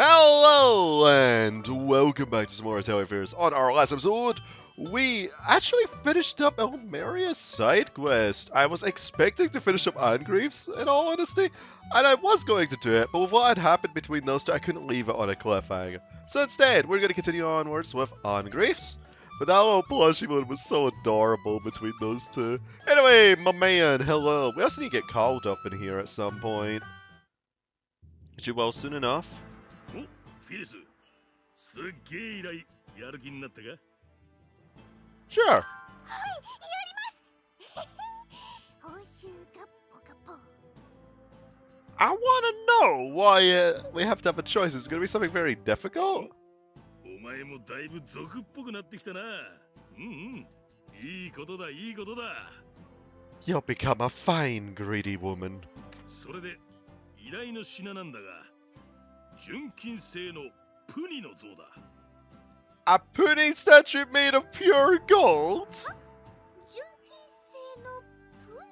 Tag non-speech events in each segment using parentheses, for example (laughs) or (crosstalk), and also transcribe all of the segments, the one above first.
Hello and welcome back to some more Tower Affairs. On our last episode, we actually finished up Ilmeria's side quest. I was expecting to finish up Angrave's, in all honesty, and I was going to do it, but with what had happened between those two, I couldn't leave it on a cliffhanger. So instead, we're going to continue onwards with Angrave's. But that little plushie one was so adorable between those two. Anyway, my man, hello. We also need to get called up in here at some point. You well soon enough. おフィリスすっげえ以来やる気になったか Sure. 報酬がポカポ I want to know why uh, we have to have a choice. Is it going to be something very difficult? お前もだいぶ俗っぽくなってきたなうんうんいいことだいいことだ You'll become a fine, greedy woman. それで依頼の品なんだが 純金製のプニの像だ。A pudding statue made of pure gold? 純金製のプニ？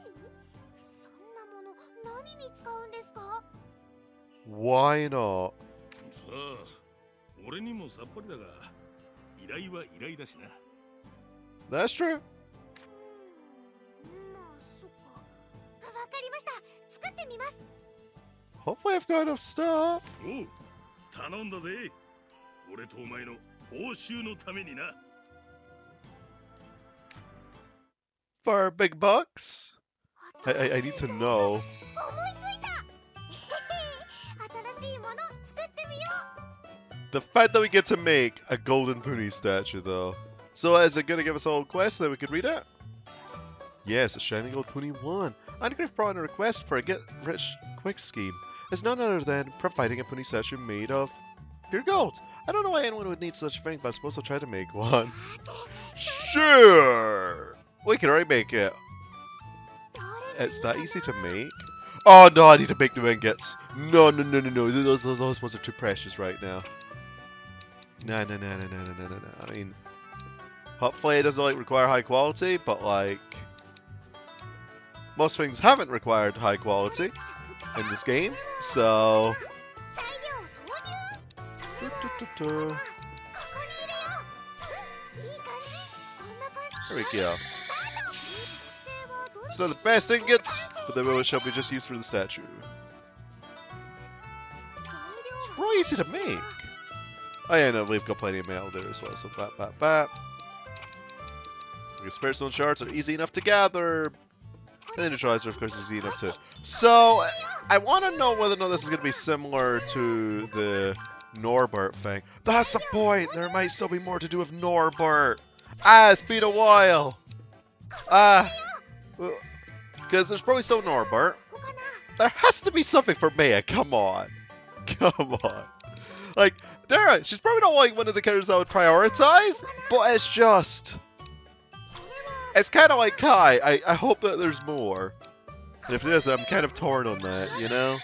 そんなもの何に使うんですか？Why not? さあ俺にもさっぱりだが依頼は依頼だしな。That's true. うーんまあそっか。わかりました。作ってみます Hopefully I've got enough stuff. Oh, big bucks? I, I, I need to know. (laughs) The fact that we get to make a golden Puni statue, though. So is it going to give us all quests that we could read it? Yes, a Shining Gold Puni 1. Angrave brought in a request for a get-rich-quick scheme. It's none other than providing a statue made of pure gold. I don't know why anyone would need such a thing, but I suppose I'll try to make one. Sure! We can already make it. It's that easy to make. Oh no, I need to make the ingots. No, no, no, no, no. Those, those, those ones are too precious right now. No, no, no, no, no, no, no, no, no. I mean, hopefully it doesn't like require high quality, but like most things haven't required high quality in this game, so... There we go. So the best ingots, but they will shall be just used for the statue. It's really easy to make. Oh yeah, no, we've got plenty of metal there as well, so bap bap bap. Your spiritual shards are easy enough to gather, and the neutralizer, of course, is eaten too. So, I want to know whether or not this is going to be similar to the Norbert thing. That's the point! There might still be more to do with Norbert! Ah, it's been a while! Ah! Uh, because there's probably still Norbert. There has to be something for Maya, come on! (laughs) Come on! Like, Dara, she's probably not like one of the characters I would prioritize, but it's just... It's kind of like Kai. I, I hope that there's more. And if there's, I'm kind of torn on that, you know?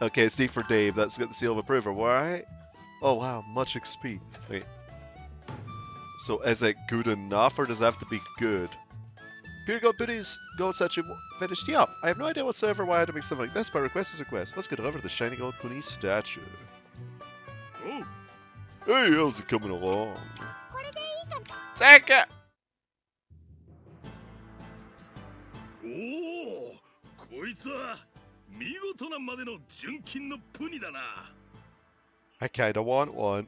Okay, C for Dave. That's got the seal of approval, right? Oh, wow. Much XP. Wait. So is it good enough, or does it have to be good? Pure Gold Booties Gold Statue finished. Yeah. I have no idea whatsoever why I had to make something like this, but request is request. Let's get over to the Shiny Gold Puni statue. Oh. Hey, how's it coming along? これでいいかな Take it! おおこいつは見事なまでの純金のプニだな I kinda want one.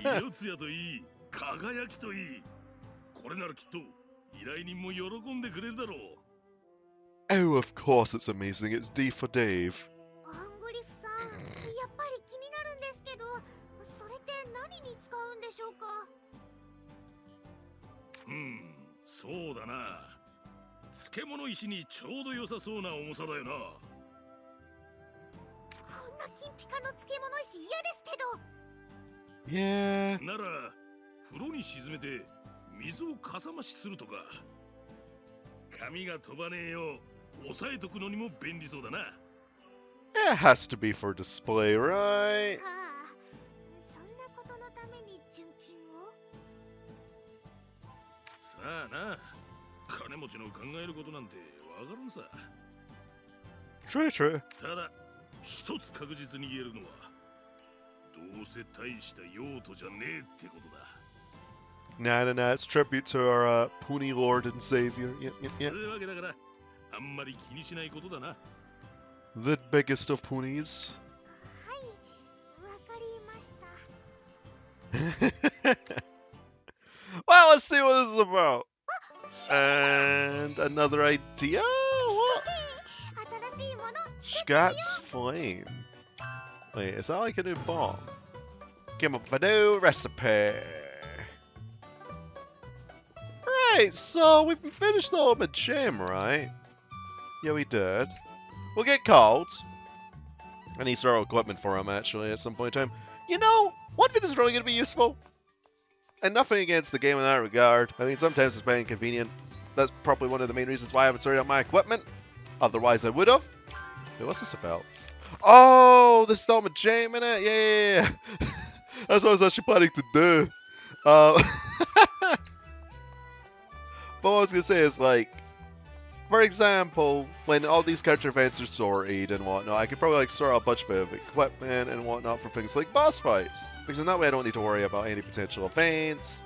色艶といい輝きといいこれならきっと依頼人も喜んでくれるだろう oh, of course it's amazing. It's D for Dave. アングリフさんやっぱり気になるんですけどそれって何に使うんでしょうか うんそうだな。漬物石にちょうど良さそうな重さだよな。こんな金ピカの漬物石嫌ですけど。Yeah. なら風呂に沈めて水をかさ増しするとか。髪が飛ばねえよう押さえとくのにも便利そうだな。It has to be for display, right? なあなあ金持ちの考えることなんてわからんさ True, true. ただ一つ確実に言えるのはどうせ大した用途じゃねえってことだ Nah, nah, nah. It's tribute to our uh, Puni lord and savior. Yep, yep, yep. The biggest of Punis. (laughs) (laughs) Let's see what this is about. And another idea? What? Scott's Flame. Wait, is that like a new bomb? Give up a new recipe. Right, so we've finished all the Gym, right? Yeah, we did. We'll get cold. I need some equipment for him, actually, at some point in time. You know, one thing that's really going to be useful and nothing against the game in that regard. I mean, sometimes it's very inconvenient. That's probably one of the main reasons why I haven't sorted out my equipment. Otherwise, I would have. Wait, what's this about? Oh, this is all my jam in it? Yeah, yeah, yeah. (laughs) That's what I was actually planning to do. Uh, (laughs) but what I was to say is, like, for example, when all these character events are sorted and whatnot, I could probably like sort out a bunch of equipment and whatnot for things like boss fights. Because in that way I don't need to worry about any potential events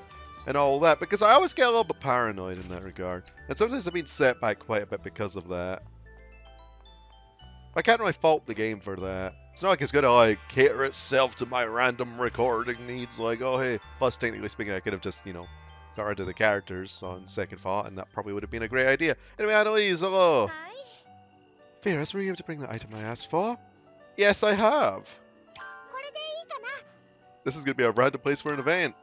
and all that. Because I always get a little bit paranoid in that regard. And sometimes I've been set back quite a bit because of that. I can't really fault the game for that. It's not like it's gonna like cater itself to my random recording needs. Like, oh hey. Plus, technically speaking, I could have just you know got rid of the characters on second thought, and that probably would have been a great idea. Anyway, Annalise, hello! Hi. Firis, were you able to bring the item I asked for? Yes, I have! This is going to be a random place for an event.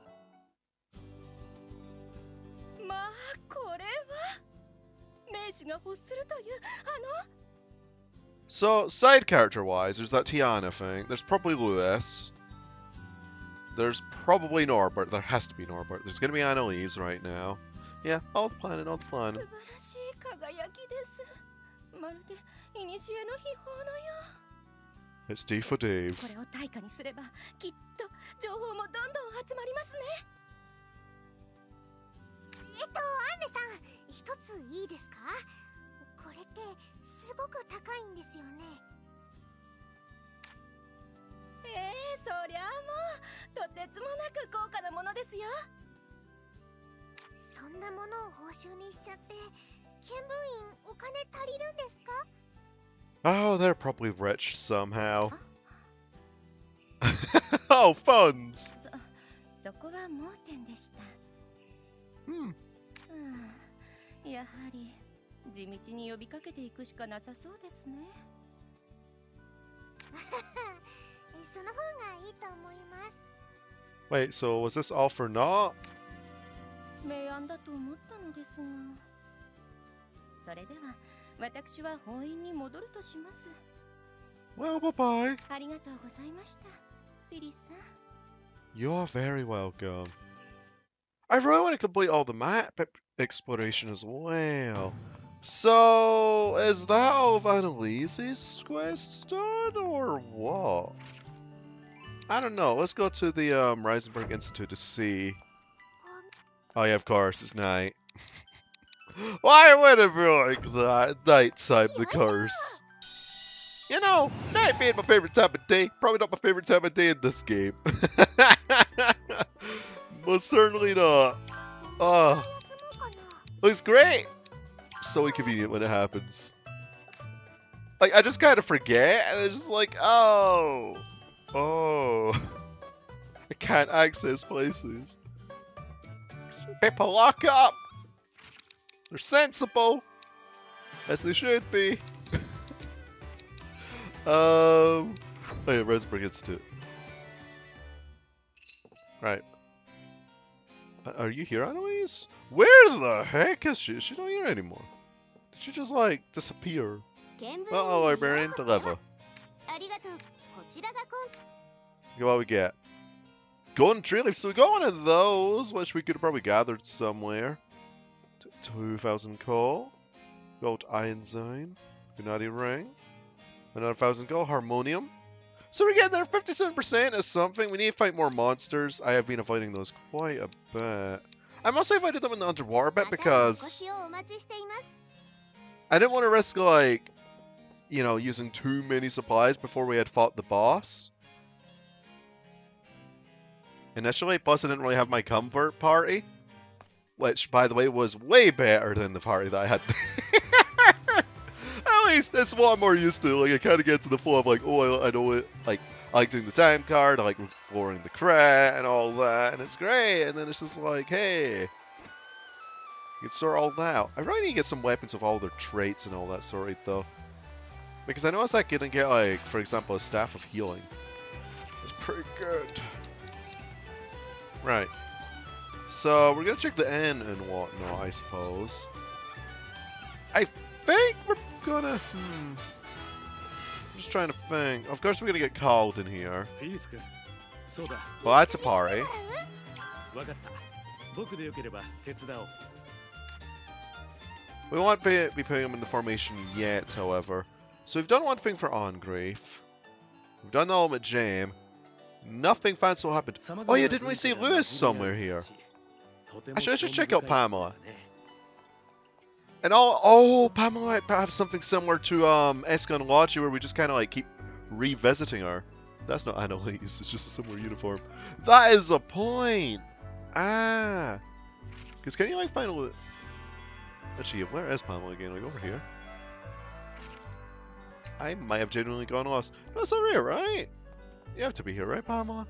So, side character wise, there's that Tiana thing. There's probably Lewis. There's probably Norbert. There has to be Norbert. There's gonna be Annalise right now. Yeah, all the planet, all the planet. It's D for Dave. ものを報酬にしちゃって見分員お金足りるんですか Oh, they're probably rich somehow. oh, (laughs) funds! そこは盲点でした Hmm. はあやはり地道に呼びかけていくしかなさそうですね(laughs) その方がいいと思います Wait, so was this all for naught? 明暗だと思ったのですがそれでは私は本院に戻るとします Well, bye bye. ありがとうございましたビリーさん You're very welcome. I really want to complete all the map e- exploration as well. So, is that all of Annalise's quests done, or what? I don't know. Let's go to the um, Reisenberg Institute to see. Oh yeah, of course, it's night. (laughs) Why would it be like that? Night time, the curse. You know, night being my favorite time of day, probably not my favorite time of day in this game. (laughs) Most certainly not. Ah, It's looks great. So inconvenient when it happens. Like, I just kind of forget, and it's just like, oh. Oh. (laughs) I can't access places. People lock up! They're sensible! As they should be! (laughs) um... Oh yeah, Rosenberg Institute. Right. Are you here, Anoise? Where the heck is she? Is she not here anymore? Did she just, like, disappear? Uh-oh, I ran into lava. What we get. Golden Tree Leaf. So we got one of those, which we could have probably gathered somewhere. 2,000 coal. Gold Iron Zine. Gunadi Ring. Another 1,000 coal. Harmonium. So we're getting there. 57% is something. We need to fight more monsters. I have been avoiding those quite a bit. I'm also avoided them in the underwater bit because... I didn't want to risk, like, you know, using too many supplies before we had fought the boss. Initially, plus I didn't really have my comfort party, which, by the way, was way better than the party that I had. (laughs) At least that's what I'm more used to. Like, I kind of get to the flow of like, oh, I, I know it. Like, I like doing the time card, I like exploring the crate and all that, and it's great. And then it's just like, hey, you can sort all that out. I really need to get some weapons with all their traits and all that sort of though. Because I noticed I can get, like, for example, a Staff of Healing. It's pretty good. Right. So we're gonna check the end and whatnot, I suppose. I think we're gonna. Hmm. I'm just trying to think. Of course, we're gonna get called in here. Well, that's a party. We won't be, be putting him in the formation yet, however. So we've done one thing for Angrave. We've done the ultimate jam. Nothing fancy will happen. Oh yeah, didn't we see Lewis somewhere here? Actually, let's just check out Pamela. And all, oh, Pamela might have something similar to um, Escha and Logy where we just kind of like keep revisiting her. That's not Annalise, it's just a similar uniform. That is a point! Ah! Because can you like find a... Actually, where is Pamela again? Like over here? I might have genuinely gone lost. It's over here, right? You have to be here, right, Pamela?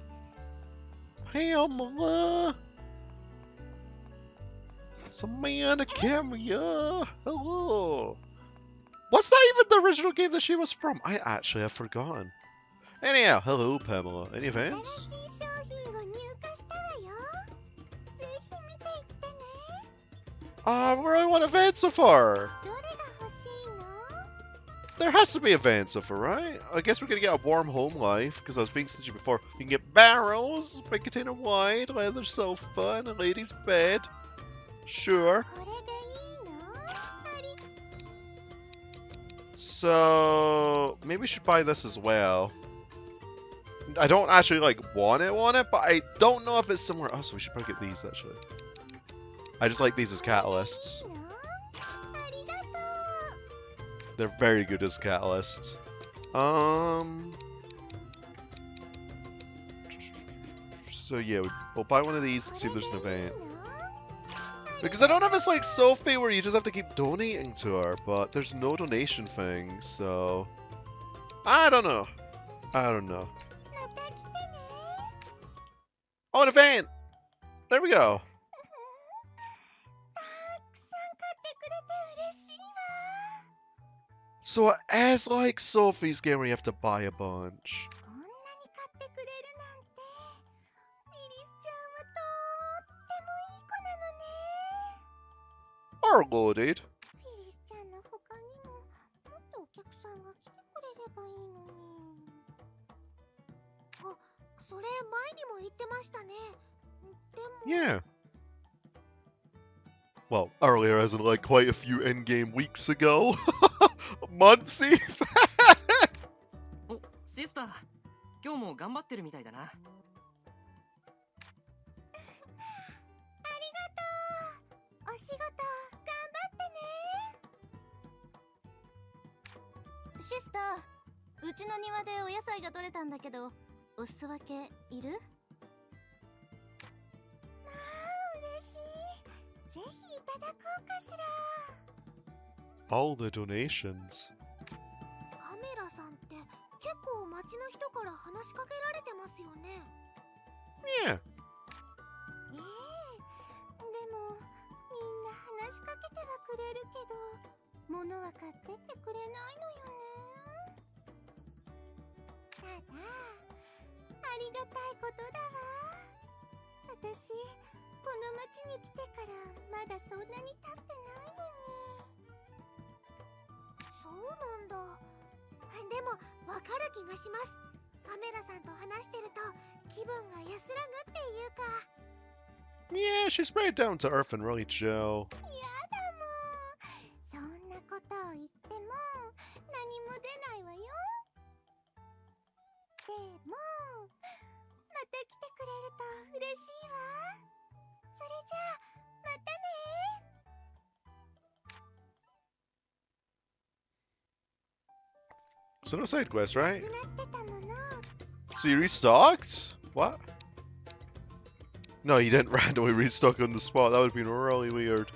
Pamela! Samantha on camera! Hello! What's that even the original game that she was from? I actually have forgotten. Anyhow, hello, Pamela. Any fans? Um, uh, we're only one event so far! there has to be a van Vansifer, right? I guess we're gonna get a warm home life, because I was being stingy before. We can get barrels, big container wide, leather sofa, and a lady's bed. Sure. So, maybe we should buy this as well. I don't actually, like, want it, want it, but I don't know if it's oh, somewhere else. We should probably get these, actually. I just like these as catalysts. They're very good as catalysts. Um. So yeah, we'll buy one of these and see if there's an event. Because I don't know if it's like Sophie where you just have to keep donating to her, but there's no donation thing, so... I don't know. I don't know. Oh, an event! There we go. So as like Sophie's game, we have to buy a bunch. Are loaded. Yeah. Well, earlier as in like quite a few end game weeks ago. (laughs) Even. おシスター今日も頑張ってるみたいだな。お仕事頑張ってね。シスターうちの庭でお野菜が取れたんだけどお裾分けいる？まあ嬉しい。ぜひいただこうかしら All the donations. カメラさんって結構街の人から話しかけられてますよね Yeah. ええでもみんな話しかけてはくれるけど物は買ってってくれないのよねただありがたいことだわ私この町に来てからまだそんなに経ってないのになんだ。でもわかる気がします。カメラさんと話してると気分が安らぐっていうか。Yeah, she's very down to earth and really chill. やだもうそんなことを言っても何も出ないわよ。でもまた来てくれると嬉しいわ So no side quest, right? So you restocked? What? No, you didn't (laughs) randomly restock on the spot. That would have been really weird.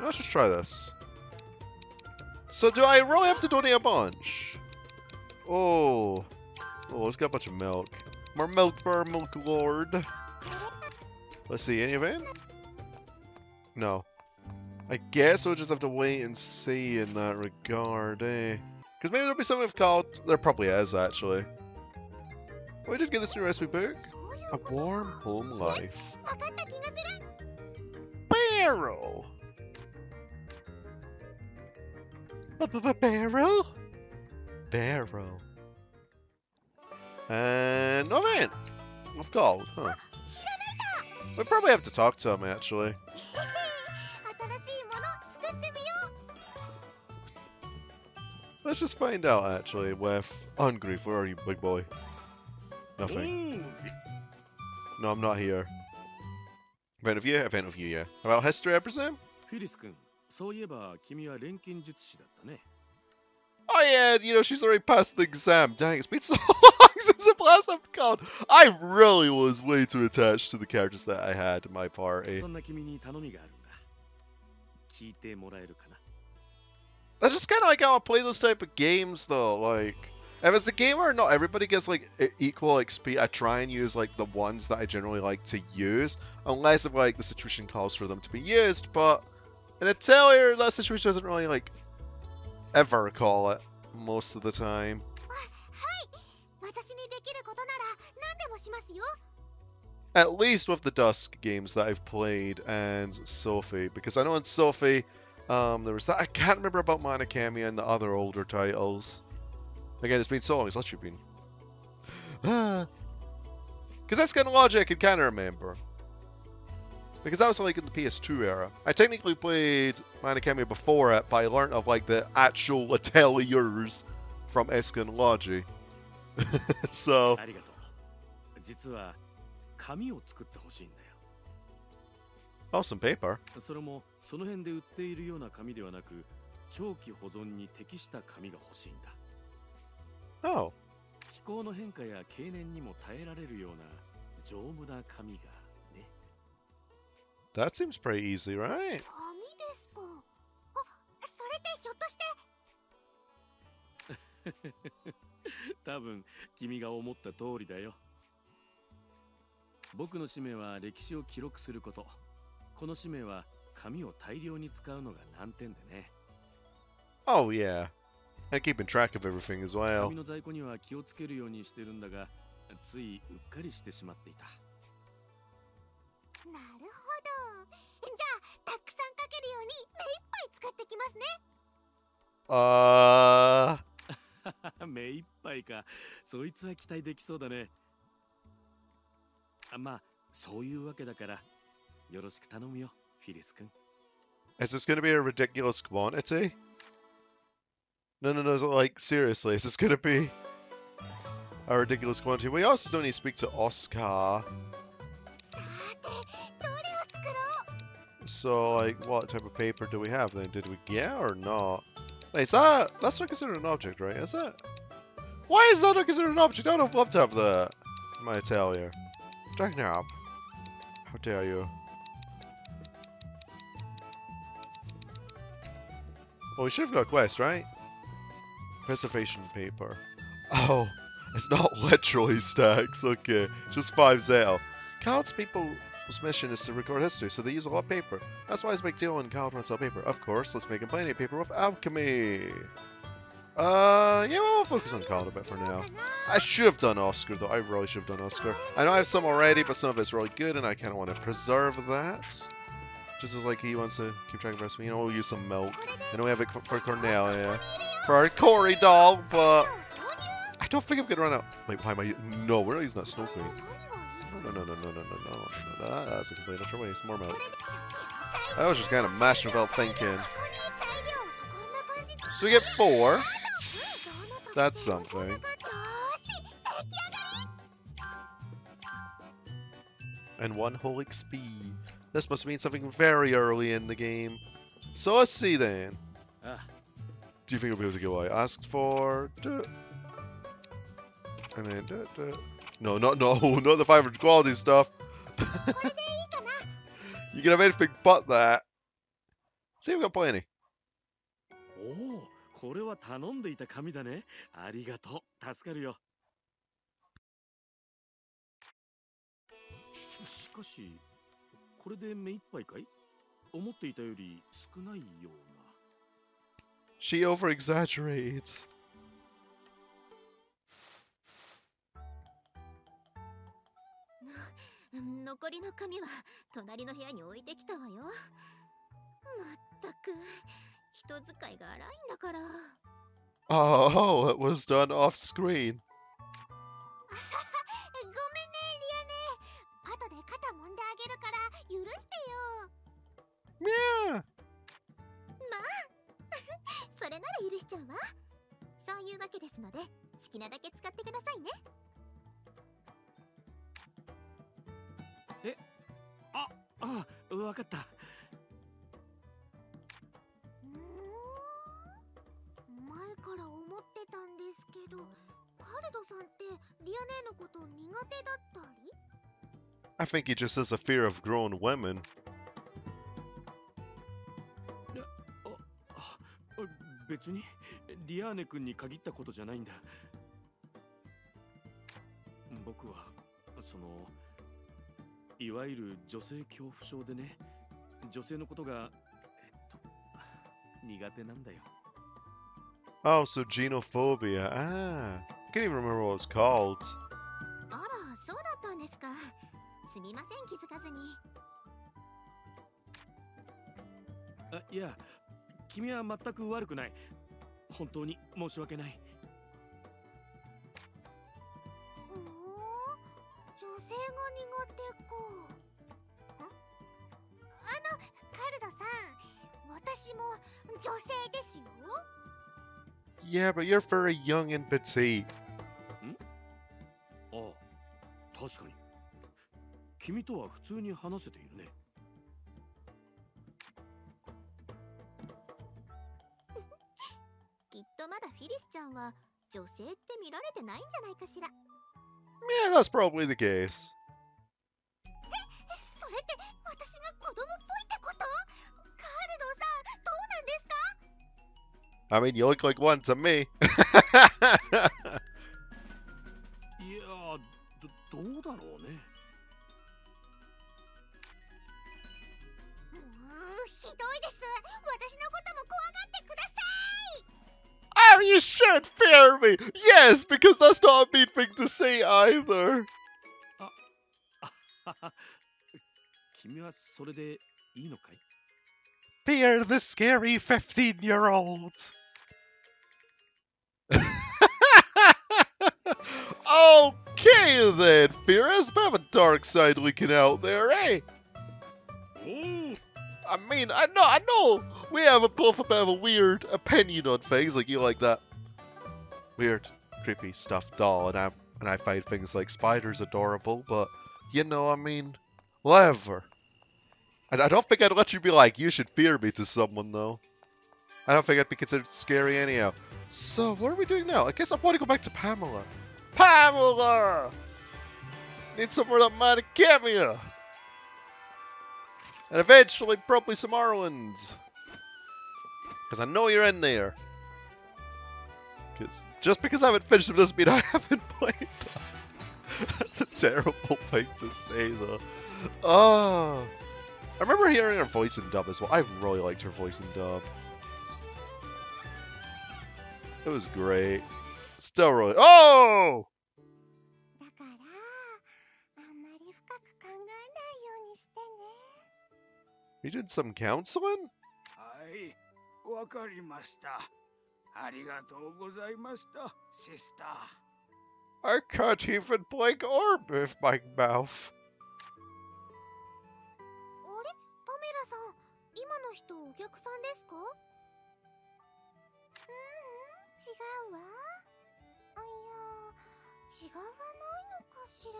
Let's just try this. So do I really have to donate a bunch? Oh. Oh, it's got a bunch of milk. More milk for our milk lord. Let's see, any of it? No. I guess we'll just have to wait and see in that regard, eh? Because maybe there'll be something called... There probably is, actually. We did get this new recipe book. A warm home life. Barrel! B -b -b barrel? Barrel. And... Oh man! Of gold, huh. We probably have to talk to him, actually. Let's just find out, actually, with Hungry. Where are you, big boy? Nothing. No, I'm not here. Event of you? Event of you, yeah. About history, I presume? Oh yeah, you know, she's already passed the exam. Dang, it's been so (laughs) long since I've last I've. I really was way too attached to the characters that I had in my party. That's just kind of like how I play those type of games, though. Like, if it's a gamer, not everybody gets like equal XP. I try and use like the ones that I generally like to use, unless if like the situation calls for them to be used. But in Atelier, that situation doesn't really like ever call it most of the time. At least with the Dusk games that I've played and Sophie, because I know in Sophie um, there was that. I can't remember about Mana Khemia and the other older titles. Again, it's been so long. It's literally been... (sighs) Because that's kind of logic I can kind of remember. Because that was like in the PS2 era. I technically played Mana Khemia before it, but I learned of like the actual (laughs) ateliers from Escha and Logy. (laughs) so. 実は紙を作ってほしいんだよ。Awesome paper. (laughs) その辺で売っているような紙ではなく長期保存に適した紙が欲しいんだ。Oh, 気候の変化や経年にも耐えられるような丈夫な紙がね。That seems pretty easy, right? 紙ですか？あそれってひょっとして。(laughs) 多分君が思った通りだよ。僕の使命は歴史を記録すること。この使命は紙を大量に使うのが難点でね。Oh, yeah. And keeping track of everything as well. 紙の在庫には気をつけるようにしてるんだがついうっかりしてしまっていた。なるほど。じゃあたくさん書けるように目いっぱい使ってきますね。Uh, (laughs) 目いっぱいか。そいつは期待できそうだね。あまあそういうわけだからよろしく頼むよ Is this going to be a ridiculous quantity? No, no, no, like, seriously, is this going to be a ridiculous quantity? We also don't need to speak to Oscar. So, like, what type of paper do we have then? Did we get or not? Like, is that... That's not considered an object, right? Is it? Why is that not considered an object? I would have loved to have that in my atelier. Drag up. How dare you. Well, we should have got a quest, right? Preservation paper. Oh, it's not (laughs) literally stacks. Okay, just five Zell. Counts people's mission is to record history, so they use a lot of paper. That's why it's a big deal when Kyle runs out of paper. Of course, let's make him plenty of paper with alchemy. Uh, yeah, we'll focus on Kyle a bit for now. I should have done Oscar, though. I really should have done Oscar. I know I have some already, but some of it's really good, and I kind of want to preserve that. Just as like he wants to keep track of us. You know, we'll use some milk. I know we have it for Corneria. For our Cory doll, but... I don't think I'm gonna run out. Wait, why am I... No, we're not using that Snow Queen. No, no, no, no, no, no, no. no that, that's a complete way. waste. More milk. I was just kind of mashing about thinking. So we get four. That's something. And one whole XP. This must mean something very early in the game. So let's see then. Ah. do you think I'll be able to get what I asked for? Duh. And then, duh, duh. no, not no, (laughs) not the 500 quality stuff. (laughs) you can have anything but that. See, we got plenty. おおこれは頼んでいた紙だねありがとう助かるよしかし これで目いっぱいかい？思っていたより少ないような She over exaggerates. (laughs) 残りの紙は隣の部屋に置いてきたわよまったく人使いが荒いんだから Oh, it was done off screen. (laughs) げるから許してよ。Yeah. まあそれなら許しちゃうわ。そういうわけですので好きなだけ使ってくださいね。ああわかった。うーん？前から思ってたんですけどカルドさんってリアネのこと苦手だったり？I think he just has a fear of grown women. あ別にリアーネ君に限ったことじゃないんだ僕はそのいわゆる女性恐怖症でね女性のことがえっと苦手なんだよ Oh, so genophobia. Ah. I can't even remember what it's called. すみません気づかずに。あいや君は全く悪くない。本当に申し訳ない。うーん女性が苦手か。んあのカルドさん私も女性ですよ。Yeah, but you're very young and petite. ああ確かに君とは普通に話せているね。(laughs) きっとまだフィリスちゃんは女性って見られてないんじゃないかしら。Yeah, that's probably the case. (laughs) それって私が子供っぽいってこと？カルドさんどうなんですか？I mean, you look like one to me. (laughs) いやどどうだろうね Oh, you should fear me! Yes, because that's not a mean thing to say either. Fear the scary 15 year old! (laughs) okay then, Fearus, we have a dark side we can out there, eh? I mean, I know, I know we have a both a bit of a weird opinion on things. Like you like that weird, creepy stuffed doll, and I and I find things like spiders adorable. But you know, I mean, whatever. And I don't think I'd let you be like, you should fear me to someone though. I don't think I'd be considered scary anyhow. So what are we doing now? I guess I want to go back to Pamela. Pamela! Need somewhere that might get me. And eventually, probably some Arlands. Because I know you're in there. Cause just because I haven't finished them doesn't mean I (laughs) haven't played them. (laughs) That's a terrible (laughs) thing to say, though. Oh. I remember hearing her voice in dub as well. I really liked her voice in dub. It was great. Still really... Oh! You did some counseling? わかりました。ありがとうございました、シスター。I can't even blink or move my mouth. あれ？パメラさん今の人お客さんですか？ううん違うわあいや違わないのかしら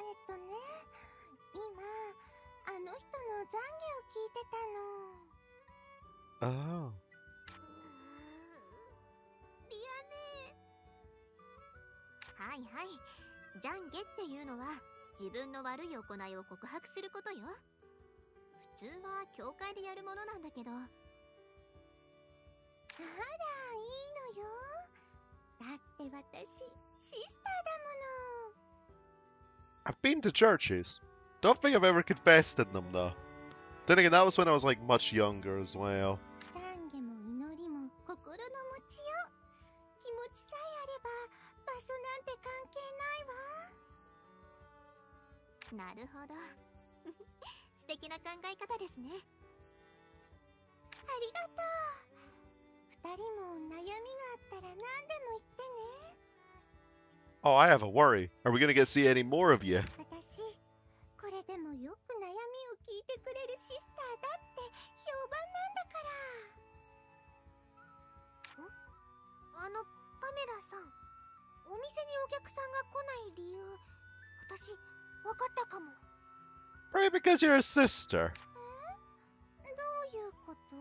えっとね今あの人の懺悔を聞いてたのああ。リアネはいはい。懺悔っていうのは自分の悪い行いを告白することよ。普通は教会でやるものなんだけど。あらいいのよ。だって私シスターだもの。I've been to churches. Don't think I've ever confessed in them though. Then again, that was when I was like much younger as well. (laughs) Oh, I have a worry. Are we going to get to see any more of you? でもよく悩みを聞いてくれるシスターだって評判なんだからんあのパメラさんお店にお客さんが来ない理由私分かったかも Right, because you're a sister. どういうこと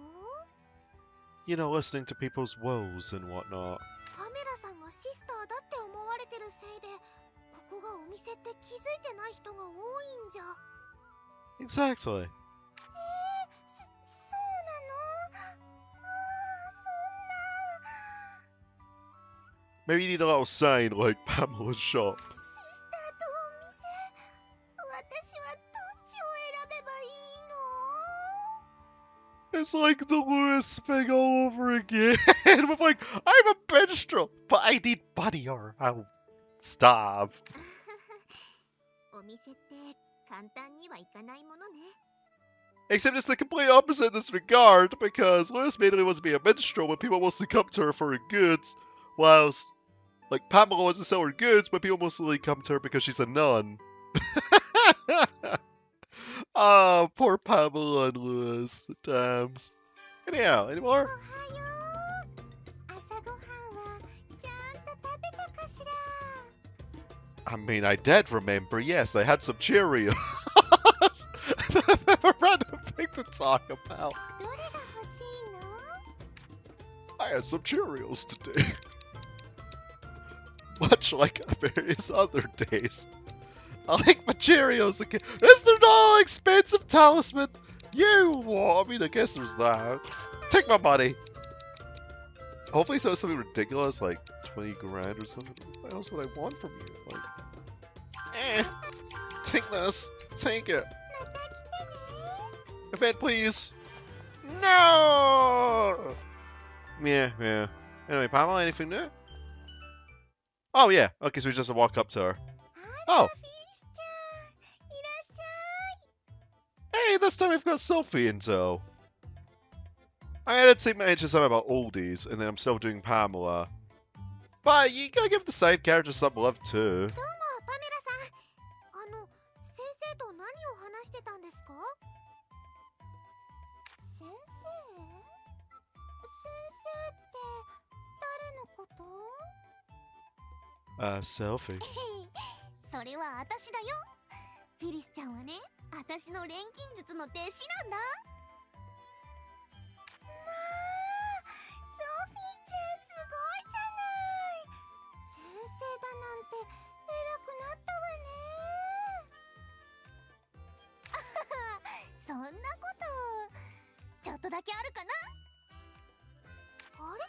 ？You know, listening to people's woes and whatnot. パメラさんがシスターだって思われてるせいでここがお店って気づいてない人が多いんじゃ Exactly. えー、そそうなのああそんな Maybe you need a little sign like Pamela's shop. シスターとお店私はどっちを選べばいいの It's like the Lewis thing all over again. (laughs) I'm like, I'm a minstrel, but I need money or I'll starve. (laughs) お店って簡単にはいかないものね Except it's the complete opposite in this regard, because Lewis mainly wants to be a minstrel when people mostly come to her for her goods, whilst, like, Pamela wants to sell her goods when people mostly come to her because she's a nun. (laughs) oh, poor Pamela and Lewis at times. Anyhow, any お I mean, I did remember. Yes, I had some Cheerios. (laughs) I've never random thing to talk about. I had some Cheerios today. (laughs) Much like (laughs) various other days. I like my Cheerios again. Is there no expensive talisman? You what? I mean, I guess there's that. Take my money. Hopefully it's not something ridiculous like 20 grand or something. What else would I want from you? Like, Eh. Take this. Take it. Event, please. No! Yeah, yeah. Anyway, Pamela, anything new? Oh, yeah. Okay, so we just walk up to her. Oh! Hey, this time we've got Sophie in tow. I had to mention something about oldies, and then I'm still doing Pamela. But you gotta give the side character some love too. と Uh, Sophie. それは私だよ。フィリスちゃんはね私の錬金術の弟子なんだ。まあソフィーちゃんすごいじゃない。先生だなんて偉くなったわね。(laughs) そんなこと。ちょっとだけあるかな。あれ？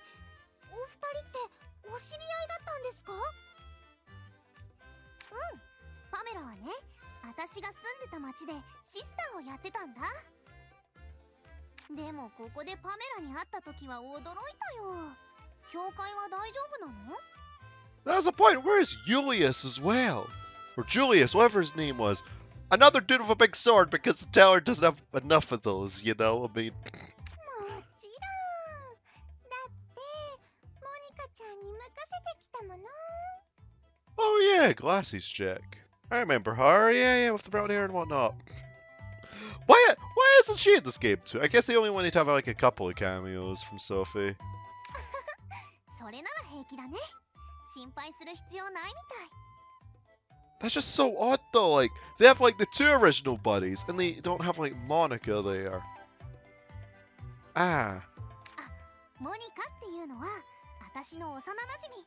お二人ってお知り合いだったんですかうんパメラはね私が住んでた町でシスターをやってたんだでもここでパメラに会った時は驚いたよ教会は大丈夫なの That's the point. Where's Julius as well? Or Julius, whatever his name was. Another dude with a big sword because the tower doesn't have enough of those, you know? I mean, oh yeah, Glasses chick. I remember her. Yeah, yeah, with the brown hair and whatnot. Why, why isn't she in this game too? I guess they only wanted to have like a couple of cameos from Sophie. (laughs) それなら平気だね心配する必要ないみたい That's just so odd though. Like they have like the two original buddies, and they don't have like Monica there. Ah, モニカっていうのは 私の幼なじみ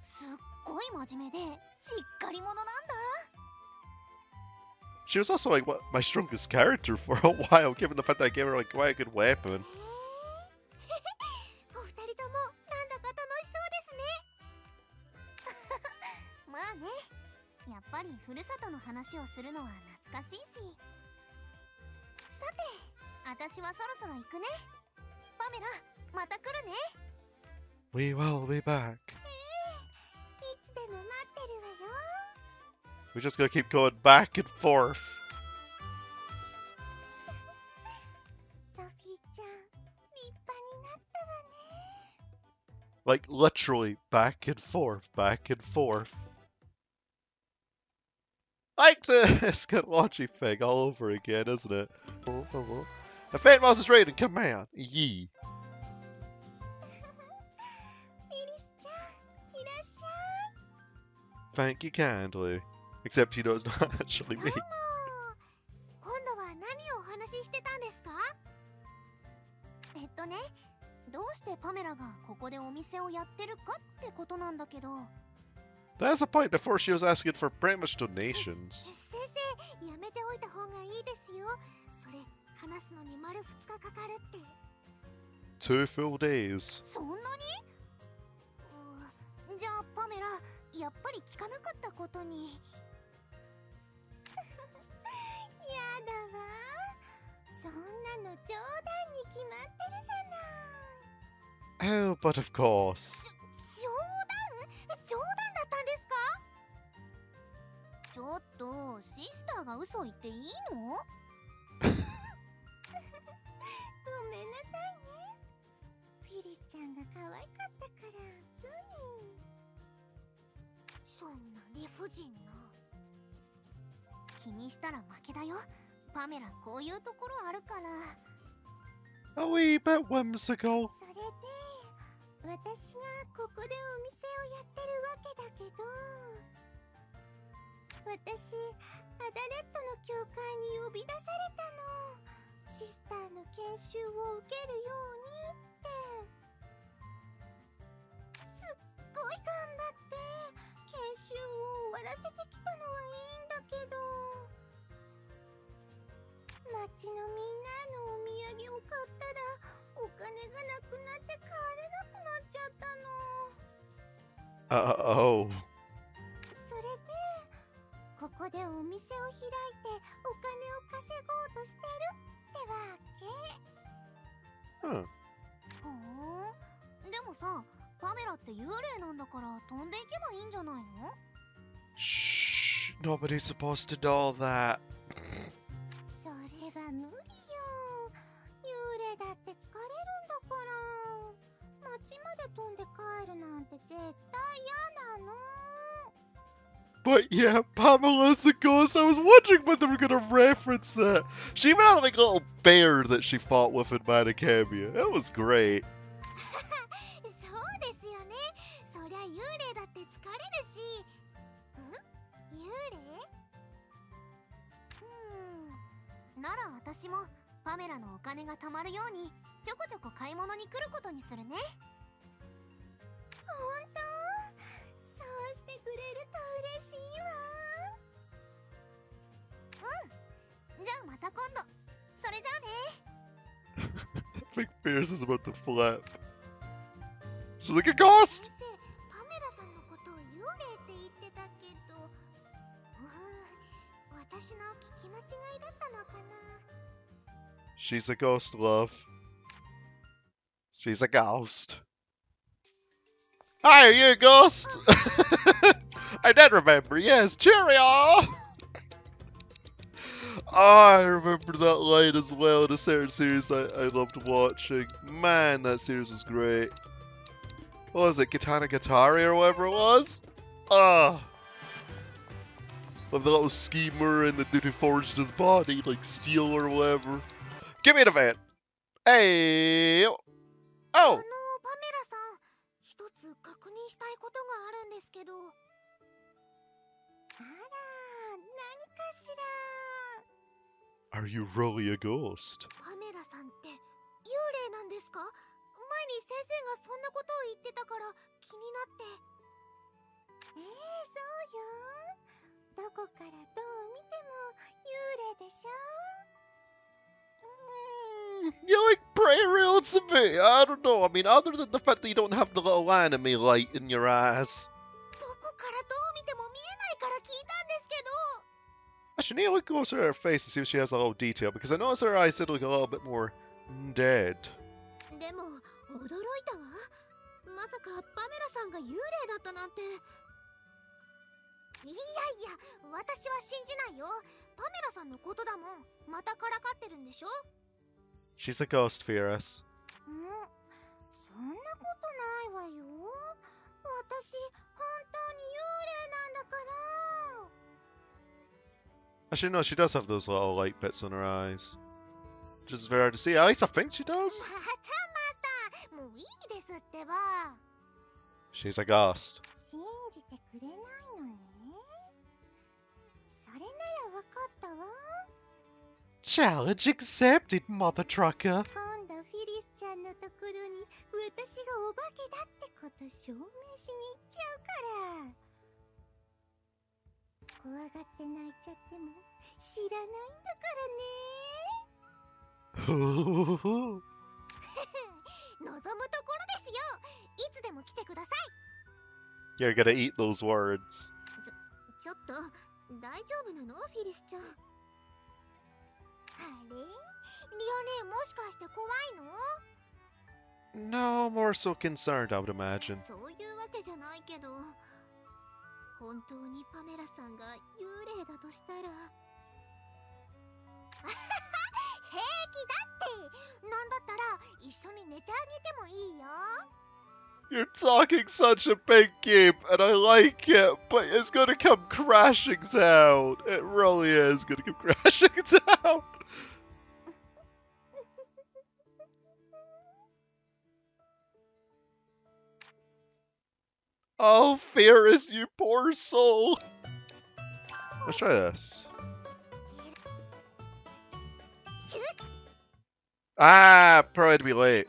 すっごい真面目でしっかり者なんだ She was also like my strongest character for a while, given the fact that I gave her like quite a good weapon. お二人ともなんだか楽しそうですねまあねやっぱりふるさとの話をするのは懐かしいしさて私はそろそろ行くねパメラまた来るね We will be back. We're just gonna keep going back and forth. Like, literally, back and forth, back and forth. Like the Escha and Logy thing all over again, isn't it? A Fate Monster's raid and command! Yee! Thank you kindly. Except you know it's not (laughs) actually ど me. うも今度は何をお話ししてたんですかえっとねどうしてパメラがここでお店をやってるかってことなんだけど That's the point before she was asking for pretty much donations. 先生やめておいた方がいいですよそれ話すのに丸2日かかるって (laughs) Two full days. そんなにうーじゃあパメラ やっぱり聞かなかったことに。(laughs) やだわ。そんなの冗談に決まってるじゃない。Oh, but of course. 冗談？冗談だったんですか？ちょっとシスターが嘘言っていいの？(laughs) ごめんなさいね理不尽な気にしたら負けだよ。パメラこういうところあるから。A wee bit whimsical. それで私がここでお店をやってるわけだけど。私アダレットの教会に呼び出されたの。シスターの研修を受けるようにって。すっごい頑張って研修を終わらせてきたのはいいんだけど町のみんなのお土産を買ったらお金がなくなって帰れなくなっちゃったの Uh oh. それでここでお店を開いてお金を稼ごうとしてるってわけ.ふんでもさパメラって幽霊なんだから飛んでいけばいいんじゃないの Shh, nobody's supposed to do that. (laughs) それは無理よ。幽霊だって疲れるんだから。街まで飛んで帰るなんて絶対嫌なの。But yeah, Pamela's a ghost. I was wondering whether we we're gonna reference that. She even had like a little bear that she fought with in Mana Khemia. That was great. なら私もパメラのお金が貯まるようにちょこちょこ買い物に来ることにするね。本当？そうしてくれると嬉しいわ。うん。じゃあまた今度。それじゃあね。I think Fierce is about to flip. She's like a ghost! 先生パメラさんのことを幽霊って言ってたけど。うーん私の聞き間違いだったのかな She's a ghost, love. She's a ghost. Hi, are you a ghost? (laughs) I did remember, yes. Cheerio! Oh, (laughs) I remember that line as well in a certain series that I loved watching. Man, that series was great. What was it, Katanagatari or whatever it was? Ah. With the little schemer and the dude who forged his body, like steel or whatever. Give me an event. Hey. あ Oh. のパメラさん一つ確認したいことがあるんですけどあら何かしら Are you really a ghost? パメラさんって幽霊なんですか？前に先生がそんなことを言ってたから気になってええそうよどこからどう見ても幽霊でしょ？Mm, you like pretty real to me. I don't know. I mean, other than the fact that you don't have the little anime light in your eyes. Actually, need to look closer at her face to see if she has a little detail, because I noticed her eyes did look a little bit more dead. でも驚いたわまさかパメラさんが幽霊だったなんていやいや私は信じないよパメラさんのことだもんまたからかってるんでしょ She's a ghost, Firis. Actually, no, she does have those little light bits on her eyes. Just very hard to see. At least I think she does. (laughs) She's a ghost. Challenge accepted, Mother Trucker. 今度フィリスちゃんのところに私がお化けだってこと証明しに行っちゃうから。怖がって泣いちゃっても知らないんだからね。(laughs) (laughs) 望むところですよ。いつでも来てください。You're gonna eat those words. ちょっと大丈夫なの？フィリスちゃん。あれリオネもしかして怖いの No, more so concerned, I would imagine. そういうわけじゃないけど本当にパメラさんが幽霊だとしたら平気だってなんだったら一緒に寝てあげてもいいよ You're (laughs) talking such a big game, and I like it, but it's gonna come crashing down. It really is gonna come (laughs) crashing down. Oh, Firis, you poor soul. Let's try this. Ah, probably to be late.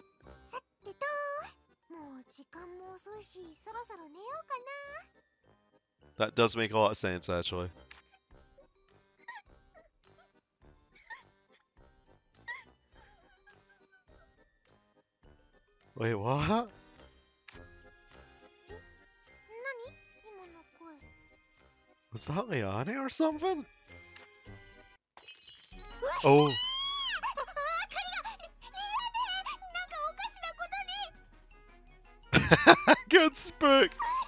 That does make a lot of sense, actually. Wait, what? Was that Liane or something? Oh. (laughs) (laughs) Good spooked. (laughs)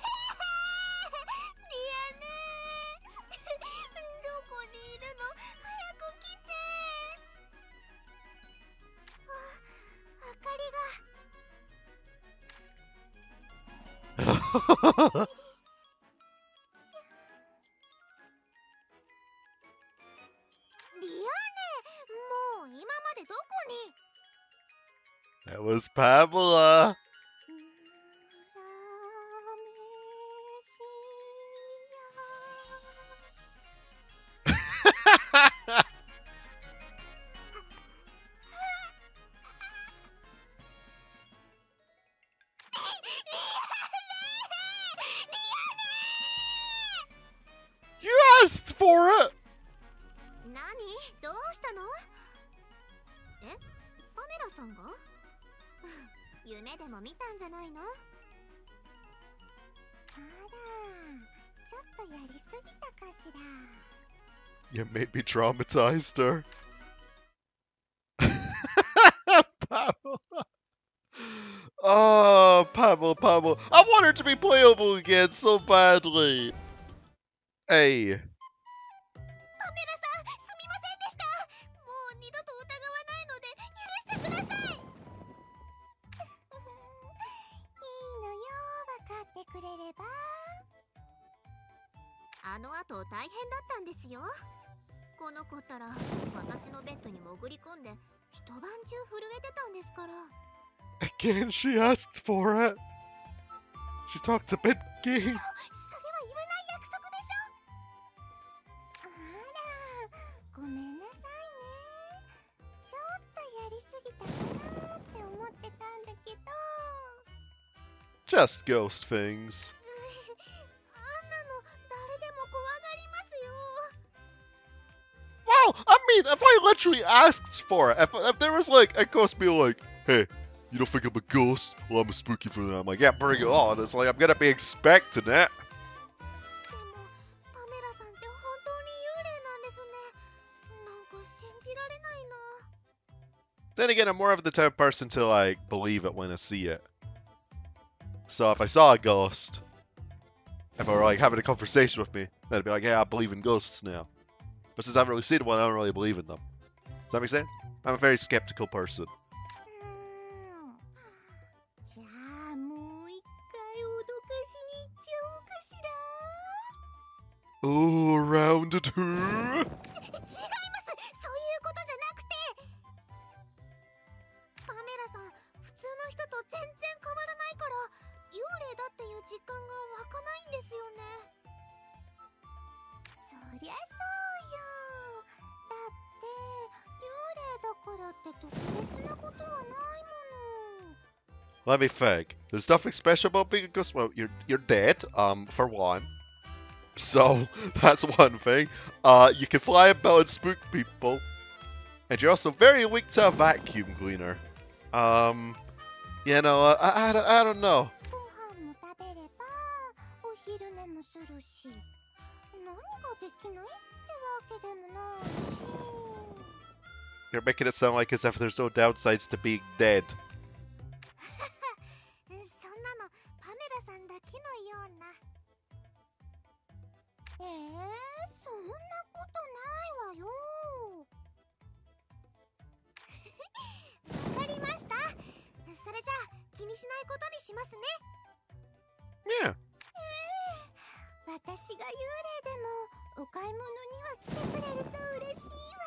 Pamela. traumatized her. Pavel. Oh, Pavel, Pavel. I want her to be playable again so badly. Hey. あの後大変だったんですよこの子ったら私のベッドに潜り込んで一晩中震えてたんですから Again, she asked for it. She talked a bit gay. それは言わない約束でしょあらごめんなさいねちょっとやりすぎたかなって思ってたんだけど Just ghost things. I mean, if I literally asked for it, if, if there was like a ghost be like, hey, you don't think I'm a ghost? Well, I'm a spooky for that. I'm like, yeah, bring it on. It's like, I'm gonna be expecting it. Then again, I'm more of the type of person to like believe it when I see it. So if I saw a ghost, if I were like having a conversation with me, that'd be like, yeah, I believe in ghosts now. But since I haven't really seen one, I don't really believe in them. Does that make sense? I'm a very skeptical person. うーんじゃあもう一回脅かしに行っちゃおうかしら Oh, round two. ち違いますそういうことじゃなくてパメラさん普通の人と全然変わらないから幽霊だっていう実感が湧かないんですよねそりゃそう Let me think. There's nothing special about being a ghost. Well, you're you're dead. Um, for one. So (laughs) that's one thing. Uh, you can fly about and spook people, and you're also very weak to a vacuum cleaner. Um, you know, uh, I, I, don't- I don't know. You're making it sound like as if there's no downsides to being dead. そんなのパメラさんだけのようなえー、そんなことないわよわかりましたそれじゃあ気にしないことにしますね.私が幽霊でもお買い物には来てくれると嬉しいわ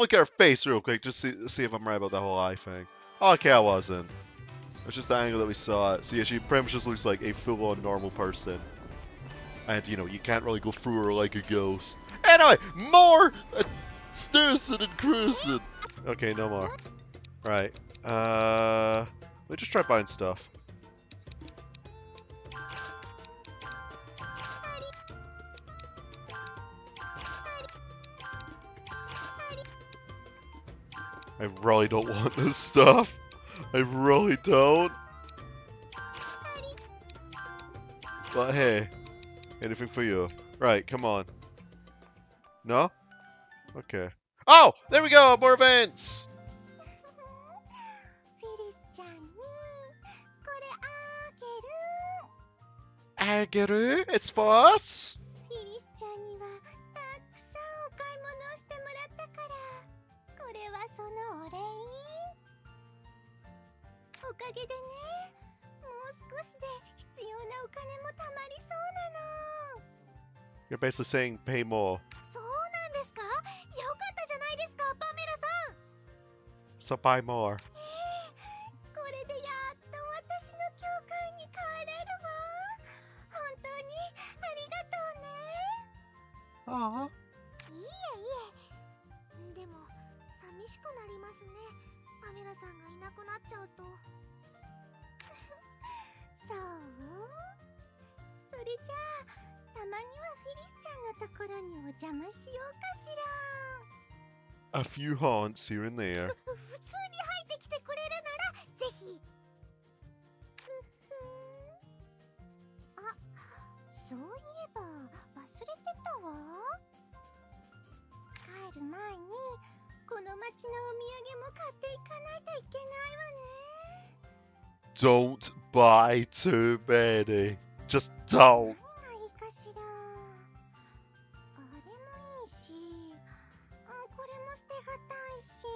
Look at her face real quick, just see see if I'm right about that whole eye thing. Okay, I wasn't. It's just the angle that we saw it. So yeah, she pretty much just looks like a full-on normal person. And you know, you can't really go through her like a ghost. Anyway, more snoozing and cruising. Okay, no more. Right. Uh, let me just try buying stuff. I really don't want this stuff. I really don't. But hey, anything for you. Right, come on. No? Okay. Oh! There we go! More events! Ageru, it's for us! そのお礼おかげでねもう少しで必要なお金もたまりそうなの。You're basically saying pay more. そうなんですか？よかったじゃないですかパメラさん。So buy more. これでやっと私の教会に帰れるわ。本当にあちゃうと。(laughs) そう？それじゃあたまにはフィリスちゃんのところにお邪魔しようかし A few haunts here and there. (laughs) 普通に入ってきてくれるならぜひ。あそういえば忘れてたわ。帰る前にこの町のお土産も買っていかないといけないわね Don't buy too many. Just don't. 何がいいかしらあれもいいしうんこれも捨てがたいし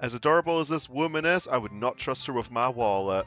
As adorable as this woman is, I would not trust her with my wallet.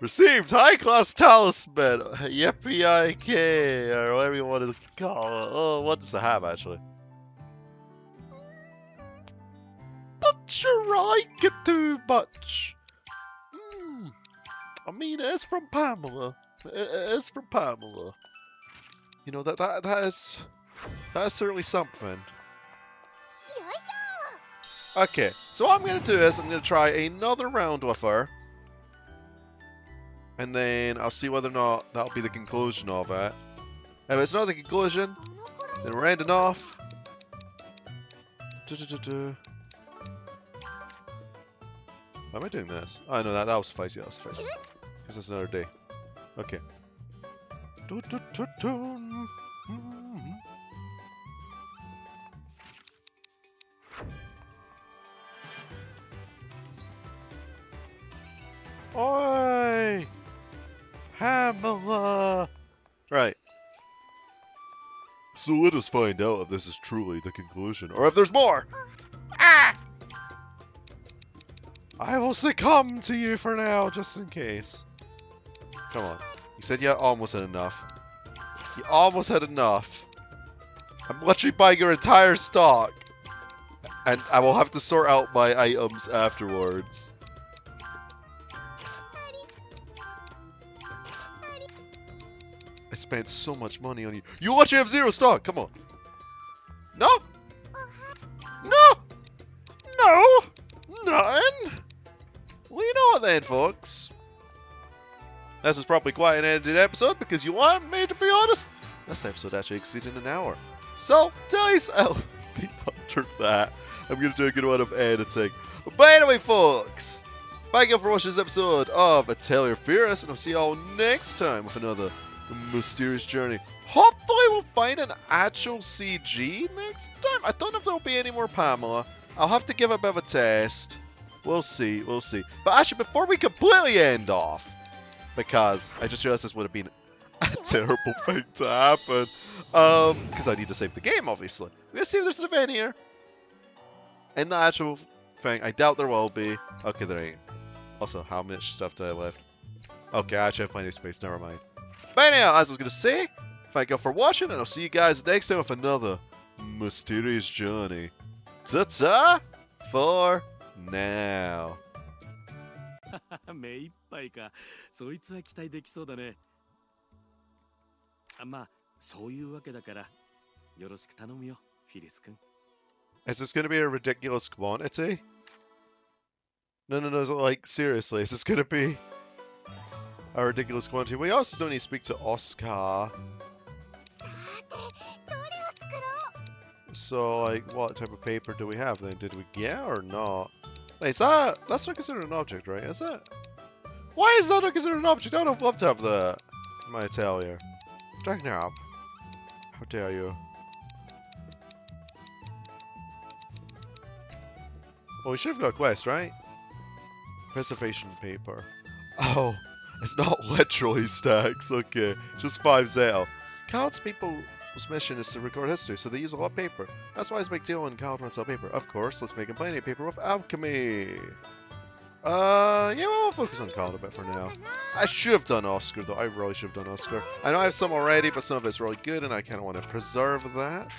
Received high class talisman, Yepik, or whatever you want to call it. Oh, what does it have actually? Not sure I get too much. Mm. I mean, it's from Pamela. It's from Pamela. You know that that that is that is certainly something. Okay, so what I'm gonna do is I'm gonna try another round with her. And then I'll see whether or not that'll be the conclusion of it. If it's not the conclusion, then we're ending off. Du -du -du Why am I doing this? Oh no, that, that was suffice, yeah, That was suffice. Because it's another day. Okay. Oi! Pamela! Right. So let us find out if this is truly the conclusion, or if there's more! Ah! I will succumb to you for now, just in case. Come on. You said you almost had enough. You almost had enough. I'm literally buying your entire stock. And I will have to sort out my items afterwards. Spent so much money on you. You literally have zero stock. Come on. No. Uh-huh. No. No. None. Well, you know what then, folks. This is probably quite an edited episode because you want me to be honest. This episode actually exceeded an hour. So, tell yourself, (laughs) be under that. I'm going to do a good one of editing. But anyway, folks, thank you for watching this episode of Atelier Firis, and I'll see you all next time with another mysterious journey. Hopefully, we'll find an actual CG next time. I don't know if there'll be any more Pamela. I'll have to give a bit of a test. We'll see, we'll see. But actually, before we completely end off, because I just realized this would have been a (laughs) terrible thing to happen, um, because I need to save the game, obviously. We're see if there's an event here. In the actual thing, I doubt there will be. Okay, there ain't. Also, how much stuff do I have left? Okay, I actually have plenty of space, never mind. But anyhow, as I was gonna say, thank you all for watching, and I'll see you guys next time with another mysterious journey. Ta-ta for now. (laughs) 目いっぱいかそいつは期待できそうだねあまあそういうわけだからよろしく頼むよフィリス君 Is this gonna be a ridiculous quantity? No, no, no, like, seriously, is this gonna be a ridiculous quantity. We also still need to speak to Oscar. So, like, what type of paper do we have then? Did we get or not? Wait, is that... That's not considered an object, right? Is it? Why is that not considered an object? I would have loved to have that. My Italia. Drag up. How dare you. Well, we should have got a quest, right? Preservation paper. Oh it's not (laughs) literally stacks. Okay, just five Zell. Counts people's mission is to record history, so they use a lot of paper. That's why it's a big deal when Count runs out of paper. Of course, let's make him plenty of paper with alchemy. Uh, yeah, we'll focus on Count a bit for now. I should have done Oscar, though. I really should have done Oscar. I know I have some already, but some of it's really good, and I kind of want to preserve that.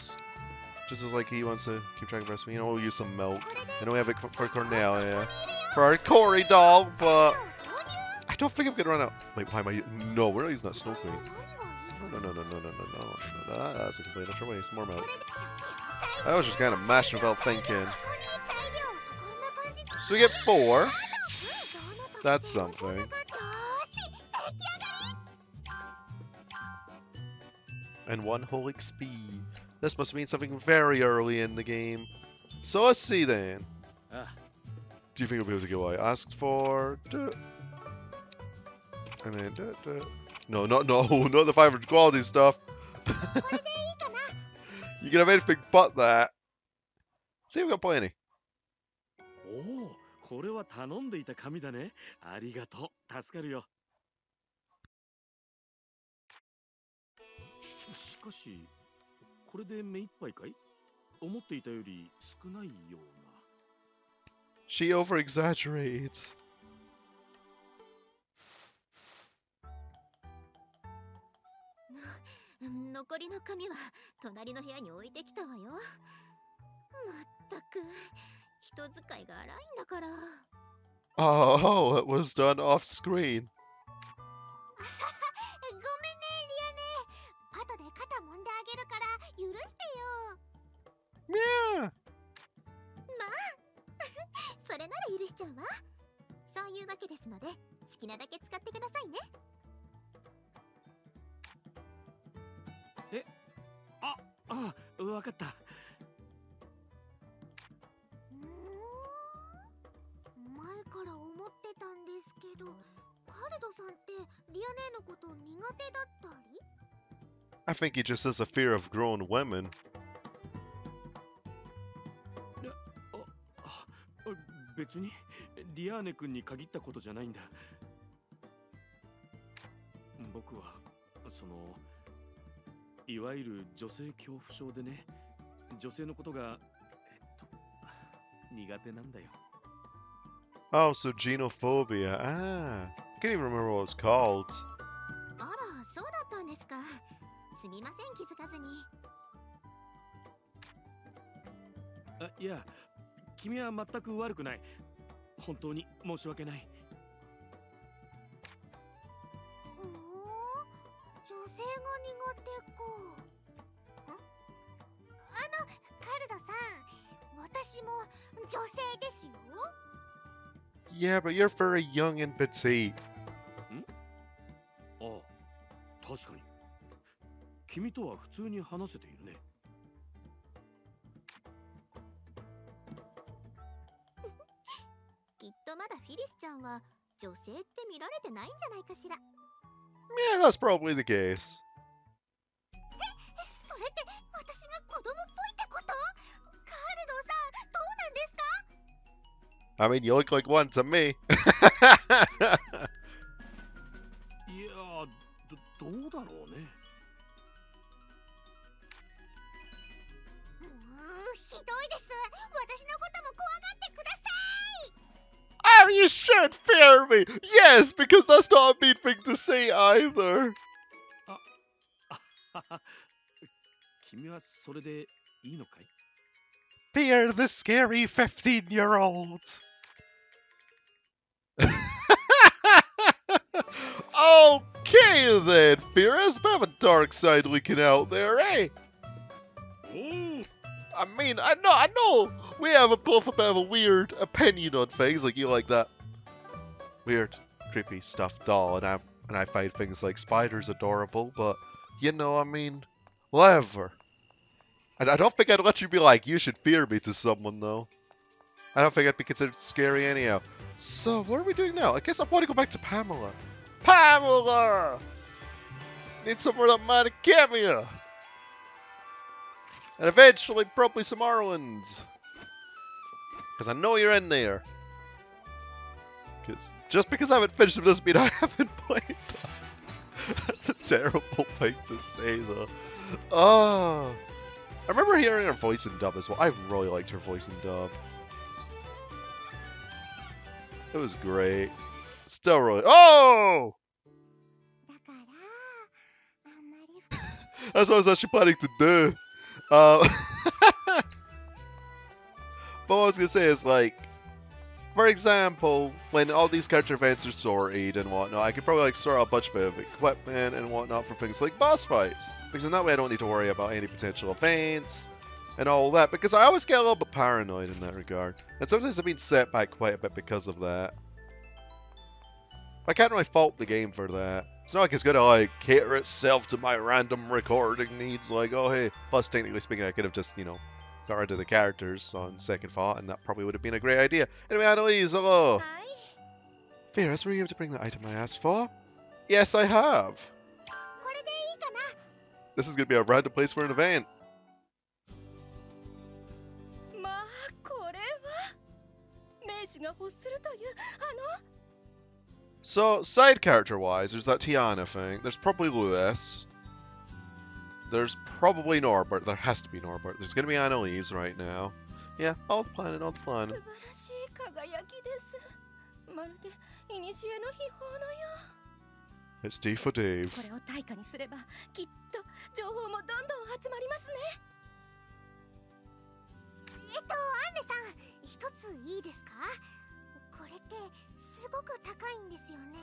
Just as like he wants to keep track of recipe. You know, we'll use some milk. And we have it for Corneria. For our Cory doll, but don't think I'm gonna run out. Wait, why am I? No, we're not using that snow queen. No, no, no, no, no, no, no, no. That, that's a complete utter waste. More milk. I was just kind of mashing without thinking. So we get four. That's something. And one holy XP. This must mean something very early in the game. So let's see then. Ah. Do you think you'll be able to get what I asked for? Do And then, duh, duh. no, not no, (laughs) not the 500 quality stuff. (laughs) You can have anything but that. See if we got plenty. おおこれは頼んでいた紙だねありがとう助かるよしかしこれで目いっぱいかい思っていたより少ないような She over exaggerates. 残りの紙は隣の部屋に置いてきたわよ。まったく人使いが荒いんだから。Oh, it was done off screen. (laughs) ごめんねリアネ後で肩揉んであげるから許してよ。Yeah. (laughs) それなら許しちゃうわ。そういうわけですので好きなだけ使ってくださいねああわかった。うーん？前から思ってたんですけどカルドさんってリアネのこと苦手だったり？I think he just has a fear of grown women. あ別にリアーネ君に限ったことじゃないんだ。僕はそのいわゆる女性恐怖症でね女性のことがえっと苦手なんだよ Oh, so genophobia. Ah. I can't even remember what it's called. あらそうだったんですかすみません気づかずにあいや君は全く悪くない本当に申し訳ない Yeah, but you're very young and petite. ああ確かに君とは普通に話せているねきっとまだフィリスちゃんは女性って見られてないんじゃないかしら Yeah, that's probably the case. I mean, you look like one to me. (laughs) いやどどうだろうねうーんひどいです私のことも怖がってくださ Oh, you should fear me! Yes, because that's not a mean thing to say either. (laughs) 君はそれでいいのかい Fear the scary 15 year old. Okay then, a bit of a dark side leaking out there, eh? おお I mean, I know, I know, we have a both a bit of a weird opinion on things. Like you like that weird, creepy stuffed doll, and I and I find things like spiders adorable. But you know, I mean, whatever. And I don't think I'd let you be like, you should fear me to someone though. I don't think I'd be considered scary anyhow. So what are we doing now? I guess I want to go back to Pamela. Pamela! Need somewhere that might get me. And eventually, probably some Arlands. Because I know you're in there. Because just because I haven't finished them doesn't mean I (laughs) haven't played them. (laughs) That's a terrible (laughs) thing to say, though. Oh. I remember hearing her voice in dub as well. I really liked her voice in dub. It was great. Still rolling. Oh! That's what I was actually planning to do. Uh, (laughs) but what I was gonna say is like, for example, when all these character events are sorted and whatnot, I could probably like sort out a bunch of equipment and whatnot for things like boss fights, because in that way I don't need to worry about any potential events and all that. Because I always get a little bit paranoid in that regard, and sometimes I've been set back quite a bit because of that. I can't really fault the game for that. It's not like it's gonna like cater itself to my random recording needs. Like, oh hey. Plus, technically speaking, I could have just you know got rid of the characters on second thought, and that probably would have been a great idea. Anyway, Annalise, hello. Hi. Firis, were you able to bring the item I asked for? Yes, I have. This is gonna be a random place for an event. So, side character-wise, there's that Tiana thing. There's probably Lewis. There's probably Norbert. There has to be Norbert. There's going to be Annalise right now. Yeah, all the planet, all the planet. It's D for Dave. すごく高いんですよね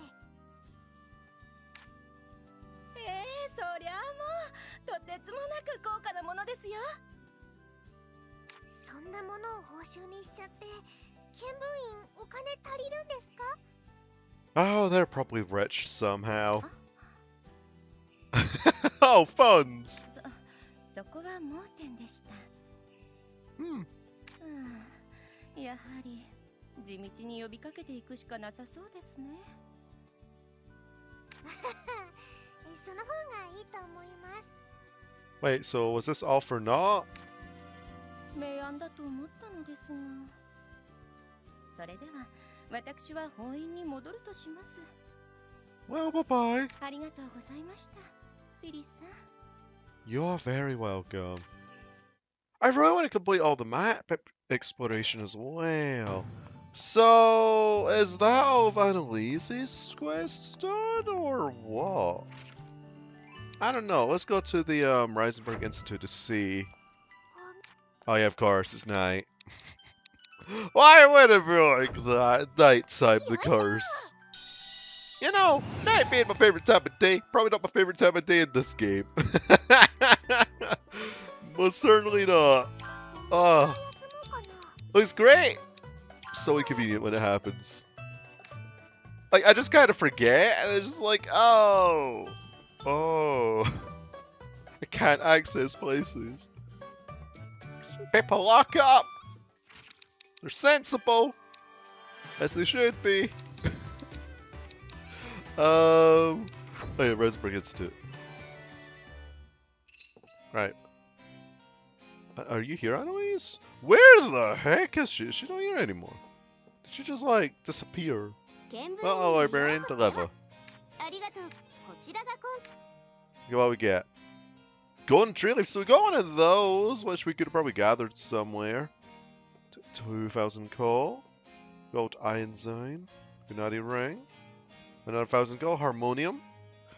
ええそりゃあもうとてつもなく高価なものですよそんなものを報酬にしちゃって見聞員お金足りるんですか？Oh, they're probably rich somehow. (laughs) oh, funds! そこは盲点でした Hmm. う (sighs) んやはり地道に呼びかけていくしかなさそうですねその方がいいと思います Wait, so was this all for naught? 明暗だと思ったのですがそれでは私は本院に戻るとします Well, bye bye. ありがとうございましたビリーさん You're very welcome. I really want to complete all the map e- exploration as well. So, is that all Annalise's quest done, or what? I don't know. Let's go to the um, Reisenberg Institute to see. Oh yeah, of course, it's night. (laughs) Why would it be like that? Nighttime, the curse. You know, night being my favorite time of day, probably not my favorite time of day in this game. (laughs) Most certainly not. Ah. Uh, looks great. So inconvenient when it happens. Like I just kind of forget, and it's just like, oh, oh, (laughs) I can't access places. People lock up. They're sensible, as they should be. (laughs) um, oh yeah, Rosenberg Institute. Right. Are you here, Annalise? Where the heck is she? Is she not here anymore? She just like disappear. Uh-oh, librarian, deliver. Look what we get. Golden tree leaves. So we got one of those, which we could have probably gathered somewhere. 2,000 cole. Gold iron zone. Gunati ring. Another 1,000 cole. Harmonium.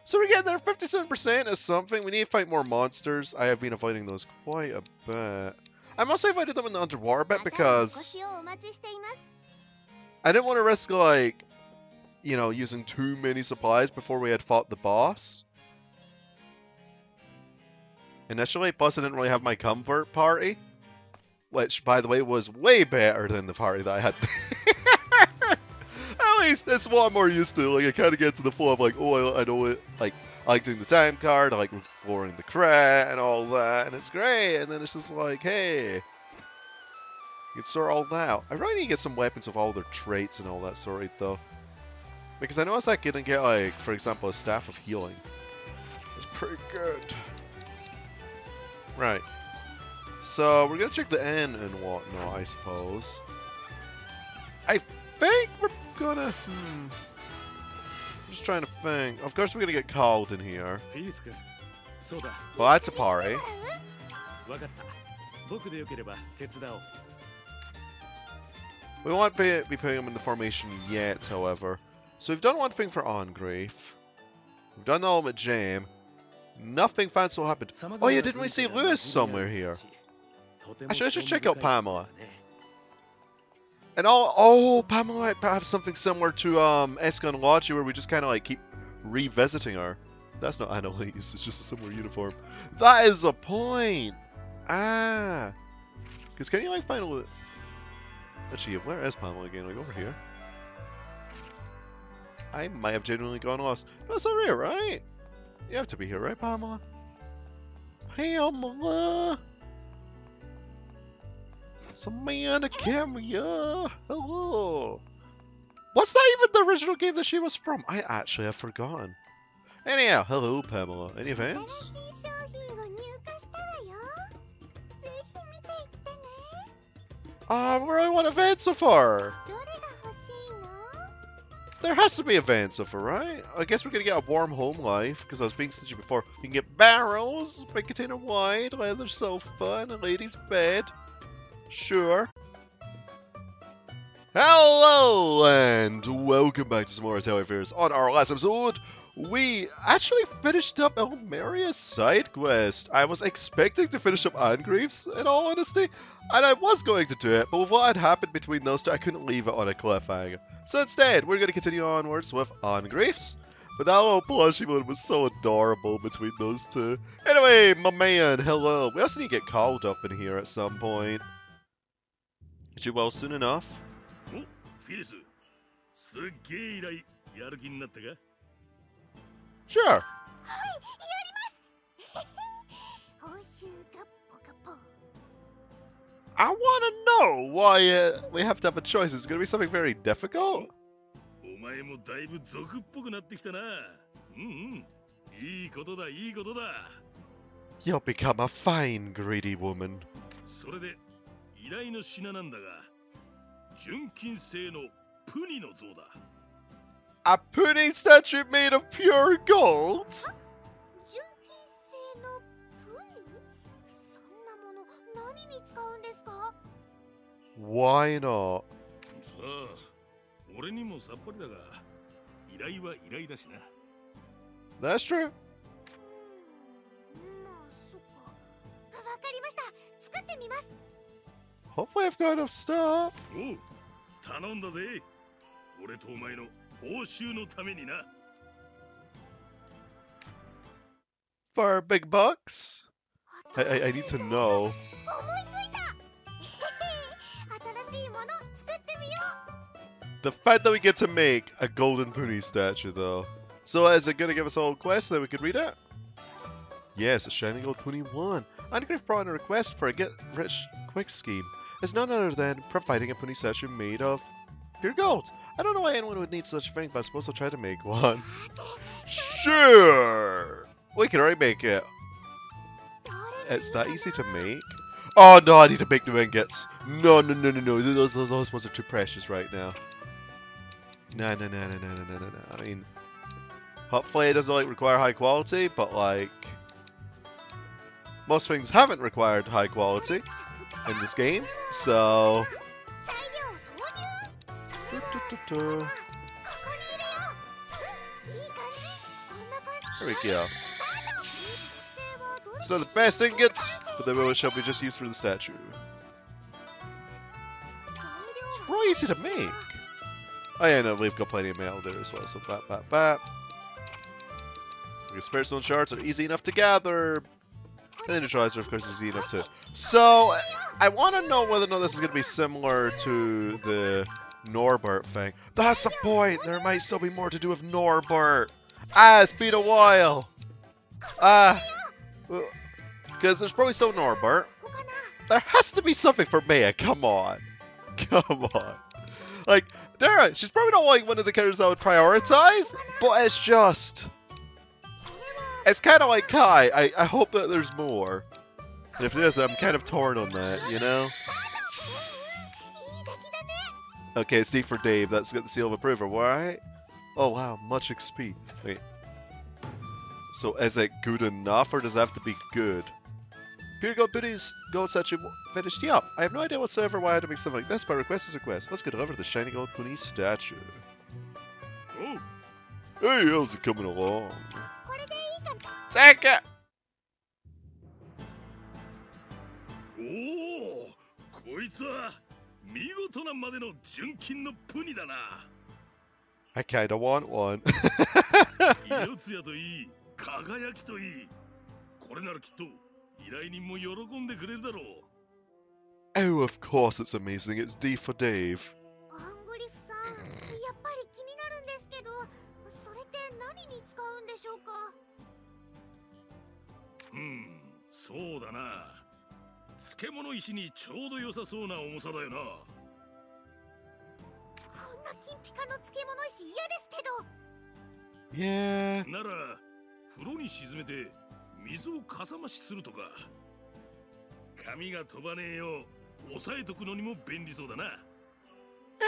So we get there 57% is something. We need to fight more monsters. I have been fighting those quite a bit. I'm also fighting them in the underwater bit because I didn't want to risk like, you know, using too many supplies before we had fought the boss. Initially, plus I didn't really have my comfort party, which, by the way, was way better than the party that I had. (laughs) At least that's what I'm more used to. Like, I kind of get to the flow of like, oh, I, I know it. Like, I like doing the time card, I like exploring the crat and all that, and it's great. And then it's just like, hey, you can sort all that out. I really need to get some weapons with all their traits and all that sort of stuff. Because I know noticed I can get, like, for example, a Staff of Healing. It's pretty good. Right. So, we're going to check the end and whatnot, I suppose. I think we're going to... Hmm. I'm just trying to think. Of course we're going to get called in here. Well, that's a party. (laughs) We won't be, be putting him in the formation yet, however. So we've done one thing for Angrave. We've done the ultimate jam. Nothing fancy will happen. Oh yeah, didn't we see Lewis somewhere here? Actually, let's just check out Pamela. And all, oh, Pamela might have something similar to um, Escha and Logy where we just kind of like keep revisiting her. That's not Annalise, it's just a similar uniform. That is a point! Ah! Because can you like find a... Actually, where is Pamela again? Like over here? I might have genuinely gone lost. It's over here, right? You have to be here, right, Pamela? Pamela! Samantha camera! Hello! What's that even the original game that she was from? I actually have forgotten. Anyhow, hello, Pamela. Any 新 Um, uh, where do I want a far There has to be a van so far, right? I guess we're gonna get a warm home life, because I was being stingy before. You can get barrels, big container wide, leather sofa, and a lady's bed. Sure. Hello, and welcome back to some more Tale Fears on our last episode we actually finished up Ilmeria's side quest. I was expecting to finish up Angrave's, in all honesty, and I was going to do it, but with what had happened between those two, I couldn't leave it on a cliffhanger. So instead, we're going to continue onwards with Angrave's. But that little plushie one was so adorable between those two. Anyway, my man, hello. We also need to get called up in here at some point. Is you well soon enough? Oh, Firis. すっげえ依頼やる気になったか Sure. 報酬がポカポ I want to know why uh, we have to have a choice. Is it going to be something very difficult? お前もだいぶ俗っぽくなってきたなうんうんいいことだいいことだ You'll become a fine, greedy woman. それで依頼の品なんだが純金製のプニの像だ A pudding statue made of pure gold? 純金製のプニそんなもの何に使うんですか Why not? さあ俺にもさっぱりだが依頼は依頼だしな That's true. うーんまあそっかわかりました作ってみます Hopefully, I've got enough stuff. おう頼んだぜ俺とお前の 報酬のためにな。For big bucks? I, I, I need to know. (laughs) The fact that we get to make a golden Puni statue, though. So, is it going to give us a whole quest so that we can read it? Yes, a shiny gold 21. Angrave brought in a request for a get rich quick scheme. It's none other than providing a Puni statue made of pure gold. I don't know why anyone would need such a thing, but I suppose I'll try to make one. sure! We can already make it. It's that easy to make. Oh no, I need to make the ingots. No, no, no, no, no. Those, those, those ones are too precious right now. No, no, no, no, no, no, no, no. I mean, hopefully it doesn't like require high quality, but like most things haven't required high quality in this game, so there we go. So the best ingots, but they will shall be just used for the statue. It's really easy to make. Oh yeah, no, we've got plenty of metal there as well, so bap bap bap. Because stone shards are easy enough to gather. And then the Tricer, of course, is easy enough too. So, I want to know whether or not this is going to be similar to the Norbert thing. That's the point! There might still be more to do with Norbert! Ah, it's been a while! Ah! Uh, because there's probably still Norbert. There has to be something for Mia. come on! Come on! Like, there, she's probably not like one of the characters I would prioritize, but it's just... It's kind of like Kai, I, I hope that there's more. And if there is, I'm kind of torn on that, you know? Okay, C for Dave. That's got the seal of approval, right? Oh, wow, much XP. Wait. So is it good enough, or does it have to be good? Pure Gold Booties Gold Statue finished. Yeah, I have no idea whatsoever why I had to make something like this, but request is request. Let's get over to the Shiny Gold Puni statue. Oh. Hey, how's it coming along? Take it! Oh, 見事なまでの純金のプニだな I kinda want one. (laughs) 色艶といい輝きといいこれならきっと依頼人も喜んでくれるだろう oh, of course it's amazing. It's D for Dave. アングリフさんやっぱり気になるんですけどそれって何に使うんでしょうか？うんそうだな漬物石にちょうど良さそうな重さだよな。こんな金ピカの漬物石嫌ですけど。へえ。なら風呂に沈めて水をかさ増しするとか。髪が飛ばねえよう押さえとくのにも便利そうだな。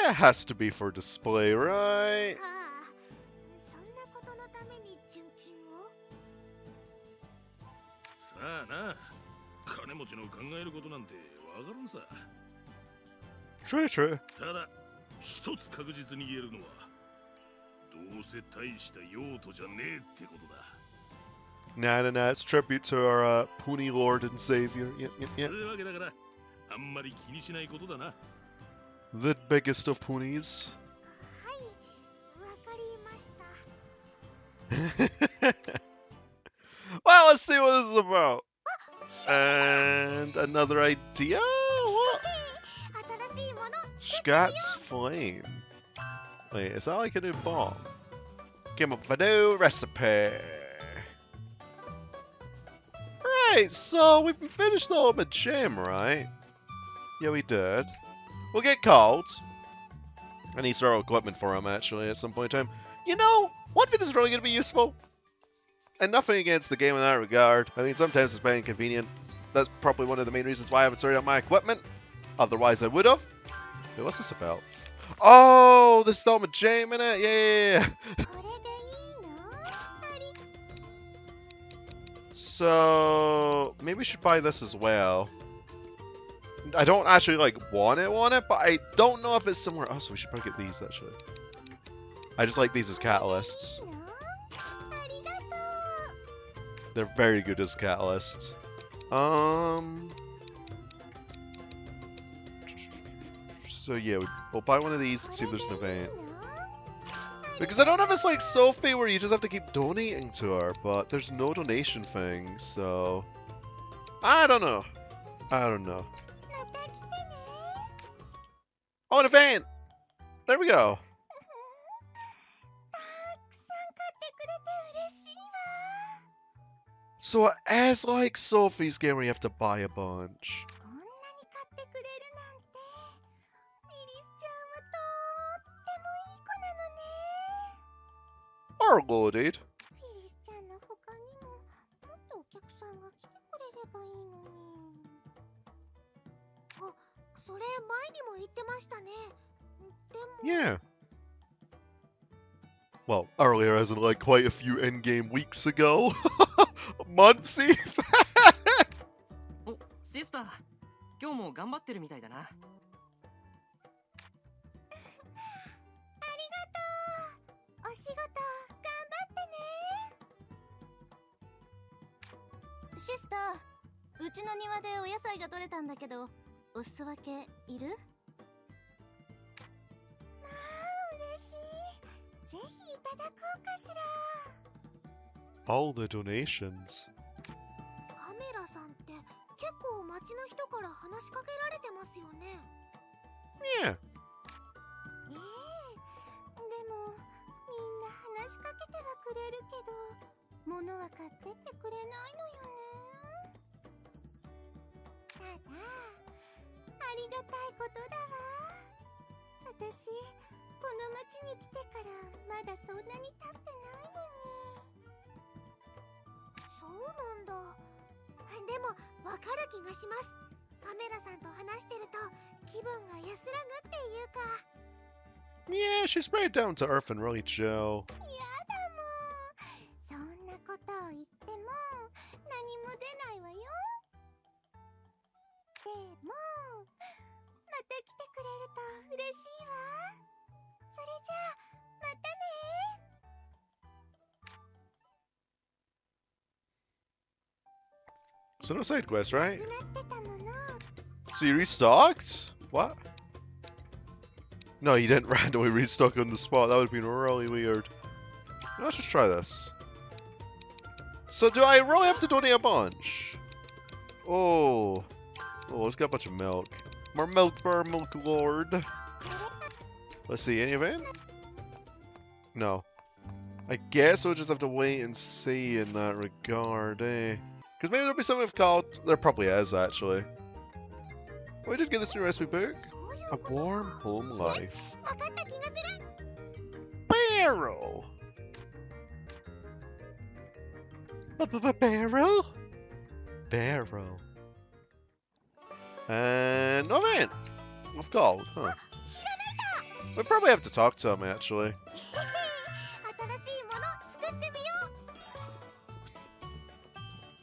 It has to be for display, right? ああな。は 持ちの考えることなんてわからんさ True, true. ただ一つ確実に言えるのはどうせ大した用途じゃねえってことだ Nah, nah, nah. It's a tribute to our uh, Pony Lord and Savior. Yep, yep, そう yep. いうわけだからあんまり気にしないことだな The biggest of ponies. はいわかりました (laughs) well, let's see what this is about. And another idea? What? Scott's Flame. Wait, is that like a new bomb? Came up with a new recipe. Right, so we've finished the Gym, right? Yeah, we did. We'll get cold. I need some equipment for him, actually, at some point in time. You know, what if this is really going to be useful? and nothing against the game in that regard. I mean, sometimes it's very inconvenient. That's probably one of the main reasons why I haven't started out my equipment. Otherwise, I would have. Wait, what's this about? Oh, this is all my jam in it. Yeah, yeah, yeah. so maybe we should buy this as well. I don't actually like want it, want it, but I don't know if it's oh, somewhere else. We should probably get these actually. I just like these as catalysts. They're very good as catalysts. Um. So yeah, we'll buy one of these and see if there's an event. Because I don't know if it's like Sophie where you just have to keep donating to her, but there's no donation thing, so... I don't know. I don't know. Oh, an event! There we go. So as like Sophie's game, we have to buy a bunch. Our loaded. Yeah. Well, earlier as in like quite a few endgame weeks ago. (laughs) Months even. おシスター。今日も頑張ってるみたいだな。お仕事頑張ってね。シスターうちの庭でお野菜が取れたんだけどお裾分けいる？まあ嬉しい。ぜひいただこうかしら All the donations. パメラさんって結構街の人から話しかけられてますよね。Yeah. ええ。でもみんな話しかけてはくれるけど物は買ってってくれないのよね。ただありがたいことだわ。私この町に来てからまだそんなに経ってないのになんだ。でもわかる気がします。パメラさんと話してると気分が安らぐっていうか。Yeah, she's very down to earth and really chill. やだもうそんなことを言っても何も出ないわよ。でもまた来てくれると嬉しいわ。それじゃあ So no side quest, right? So you restocked? What? No, you didn't (laughs) randomly restock on the spot. That would have been really weird. Let's just try this. So do I really have to donate a bunch? Oh. Oh, let's get a bunch of milk. More milk for our milk lord. Let's see, any event? No. I guess we'll just have to wait and see in that regard, eh? Because maybe there'll be something called... There probably is, actually. We did get this new recipe book. A warm home life. Barrel! B -b -b barrel? Barrel. And... Oh man! I've gold, huh. We probably have to talk to him, actually.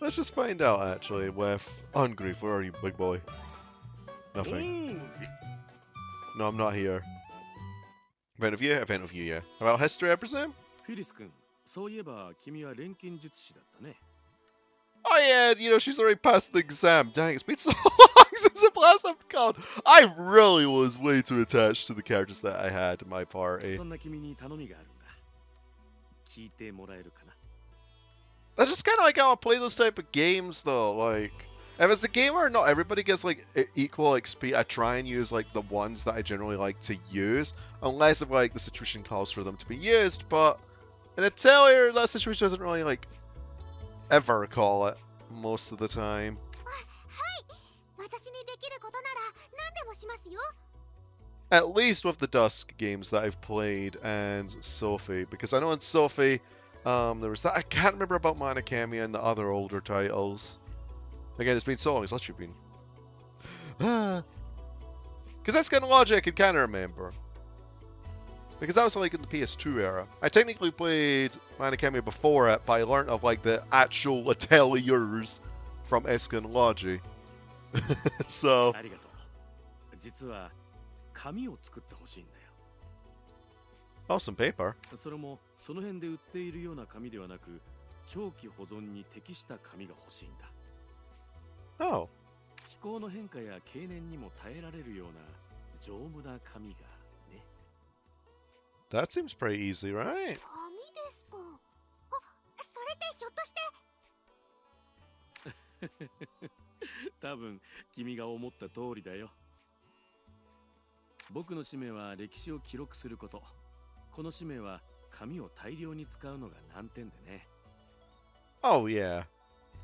Let's just find out actually with Angrave. Where are you, big boy? Nothing. No, I'm not here. Event of you, event of you, yeah. About history, I presume? Oh yeah, you know, she's already passed the exam. Dang, it's been (laughs) so long since I passed last i. I really was way too attached to the characters that I had in my party. That's just kind of like how I play those type of games, though. Like, if it's a gamer, not everybody gets like equal XP. I try and use like the ones that I generally like to use, unless if like the situation calls for them to be used. But in a Atelier, that situation doesn't really like ever call it most of the time. At least with the Dusk games that I've played and Sophie, because I know in Sophie um, there was that. I can't remember about Mana Khemia and the other older titles. Again, it's been so long. It's actually been... (sighs) Because that's kind of logic I can remember. Because that was like in the PS2 era. I technically played Mana Khemia before it, but I learned of like the actual ateliers from Escha and Logy. (laughs) so... 実は紙を作ってほしいんだよ。Awesome paper. (laughs) その辺で売っているような紙ではなく長期保存に適した紙が欲しいんだ。Oh, 気候の変化や経年にも耐えられるような丈夫な紙がね。That seems pretty easy, right? 紙ですか。あそれってひょっとして。(laughs) 多分君が思った通りだよ。僕の使命は歴史を記録すること。この使命は紙を大量に使うのが難点でね。Oh, yeah.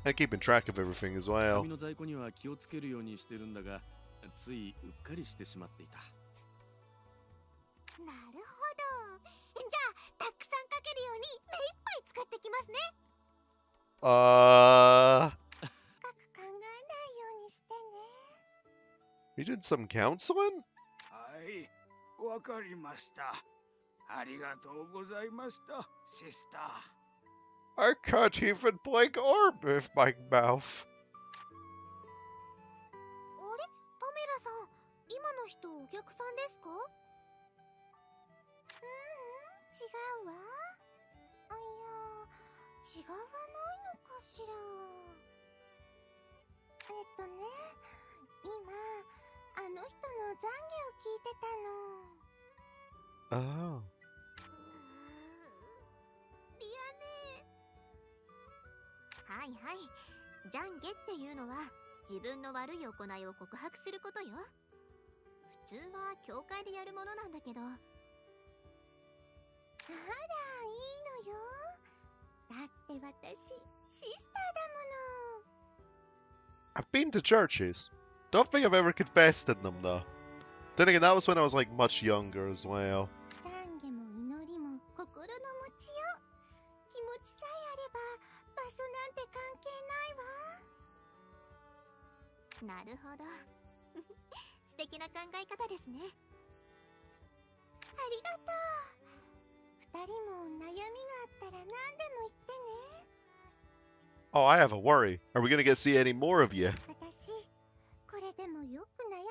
And keeping track of everything as well. 紙の在庫には気をつけるようにしてるんだがついうっかりしてしまっていた。なるほど。じゃあたくさん書けるように目いっぱい使ってきますね。Uh, 深く考えないようにしてね。You did some counseling? はいわかりましたありがとうございましたシスター。I can't even blink or move my mouth. あれ？パメラさん今の人お客さんですか？ううん違うわ。あいや違わないのかしら。えっとね今あの人の懺悔を聞いてたの。Oh. はいはい懺悔っていうのは自分の悪い行いを告白することよ普通は教会でやるものなんだけどあらいいのよだって私シスターだ I've been to churches. Don't think I've ever confessed in them though. Then again, that was when I was like much younger as well. もの懺悔も祈りも心の持ちよう気持ちさえあれば場所なんて関係ないわ。なるほど。(laughs) 素敵な考え方ですね。ありがとう。二人も悩みがあったら何でも言ってね。Oh, I have a worry. Are we gonna get to see any more of you? 私これでもよく悩みを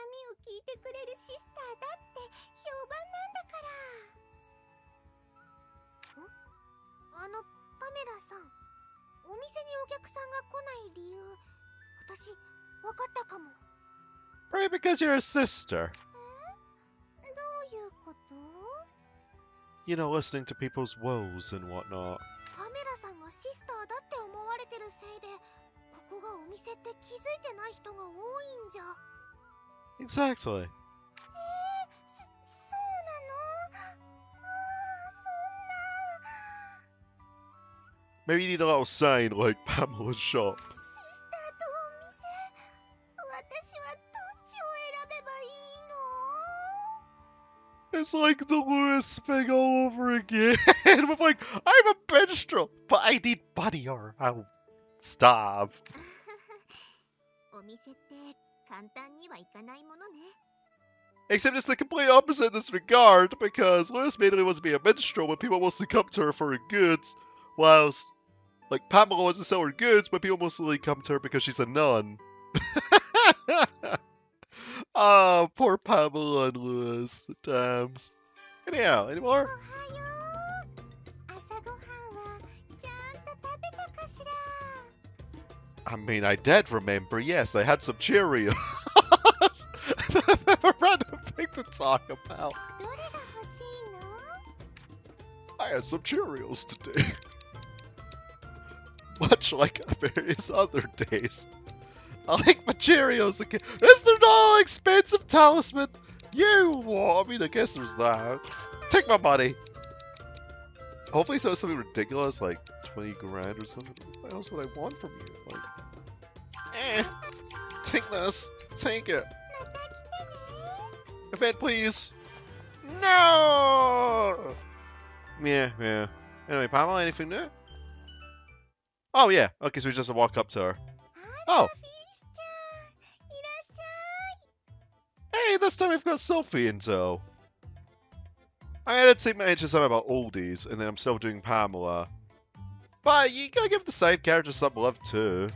聞いてくれるシスターだって評判なんだから。んあのパメラさんお店にお客さんが来ない理由私分かったかも Probably because you're a sister. どういうこと You know, listening to people's woes and whatnot. パメラさんがシスターだって思われてるせいでここがお店って気づいてない人が多いんじゃ Exactly. Maybe you need a little sign like (laughs) Pamela's shop. シスターとお店私はどっちを選べばいいの It's like the Lewis thing all over again. (laughs) With like, I'm a minstrel, but I need money or I'll starve. お店って簡単にはいかないものね Except it's the complete opposite in this regard, because Lewis mainly wants to be a minstrel when people mostly come to her for her goods, whilst like, Pamela wants to sell her goods, but people mostly come to her because she's a nun. (laughs) oh, poor Pamela and Lewis at times. Anyhow, any more? I mean, I did remember, yes, I had some Cheerios. (laughs) I've never random thing to talk about. I had some Cheerios today much like (laughs) various other days. I like my Cheerios again. Is there no expensive talisman? You want I mean, I guess there's that. Take my money. Hopefully, it's something ridiculous like 20 grand or something. What else would I want from you? Like, eh. Take this. Take it. Event, please. No! Yeah, yeah. Anyway, Pamela, anything new? Oh, yeah. Okay, so we just walk up to her. Oh. Hey, this time we've got Sophie in tow. I had to take my mention something about oldies, and then I'm still doing Pamela. But you gotta give the side characters some love too.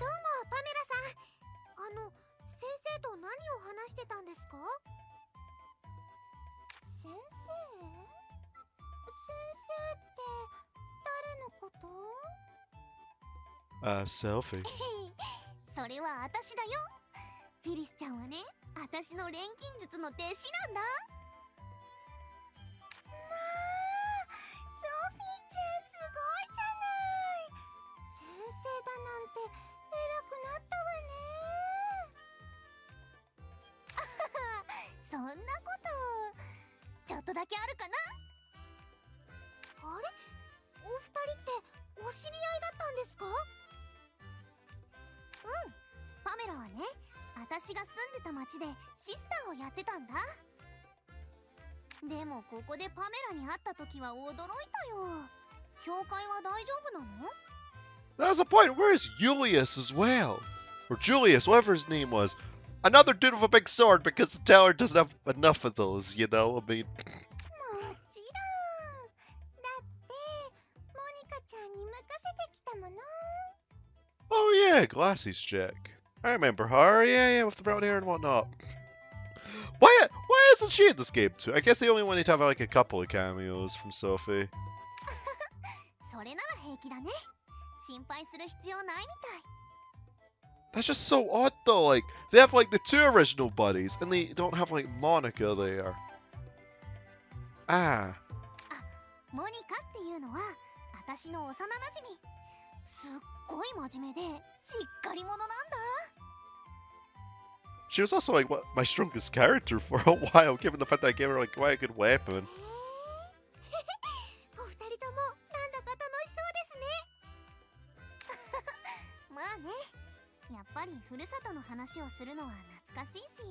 どうもパメラさんあの先生と何を話してたんですか先生先生って誰のこと Uh, Sophie. それは私だよ。フィリスちゃんはね私の錬金術の弟子なんだ。まあソフィーちゃんすごいじゃない。先生だなんて偉くなったわね。そんなこと。ちょっとだけあるかな。あれ？お二人ってお知り合いだったんですか？うんパメラはね私が住んでた町でシスターをやってたんだでもここでパメラに会った時は驚いたよ教会は大丈夫なの That's the point. Where's Julius as well? Or Julius, whatever his name was. Another dude with a big sword because the tower doesn't have enough of those, you know? I mean, もちろんだってモニカちゃんに任せてきたもの oh yeah, Glasses chick. I remember her. Yeah, yeah, with the brown hair and whatnot. Why, why isn't she in this game too? I guess they only wanted to have like a couple of cameos from Sophie. (laughs) それなら平気だね心配する必要ないみたい That's just so odd though. Like they have like the two original buddies, and they don't have like Monica there. Ah, モニカっていうのは私の幼なじみすっ ごい真面目でしっかり者なんだ she was also like what my strongest character for a while, given the fact that I gave her like quite a good weapon. お二人ともなんだか楽しそうですねまあねやっぱりふるさとの話をするのは懐かしいし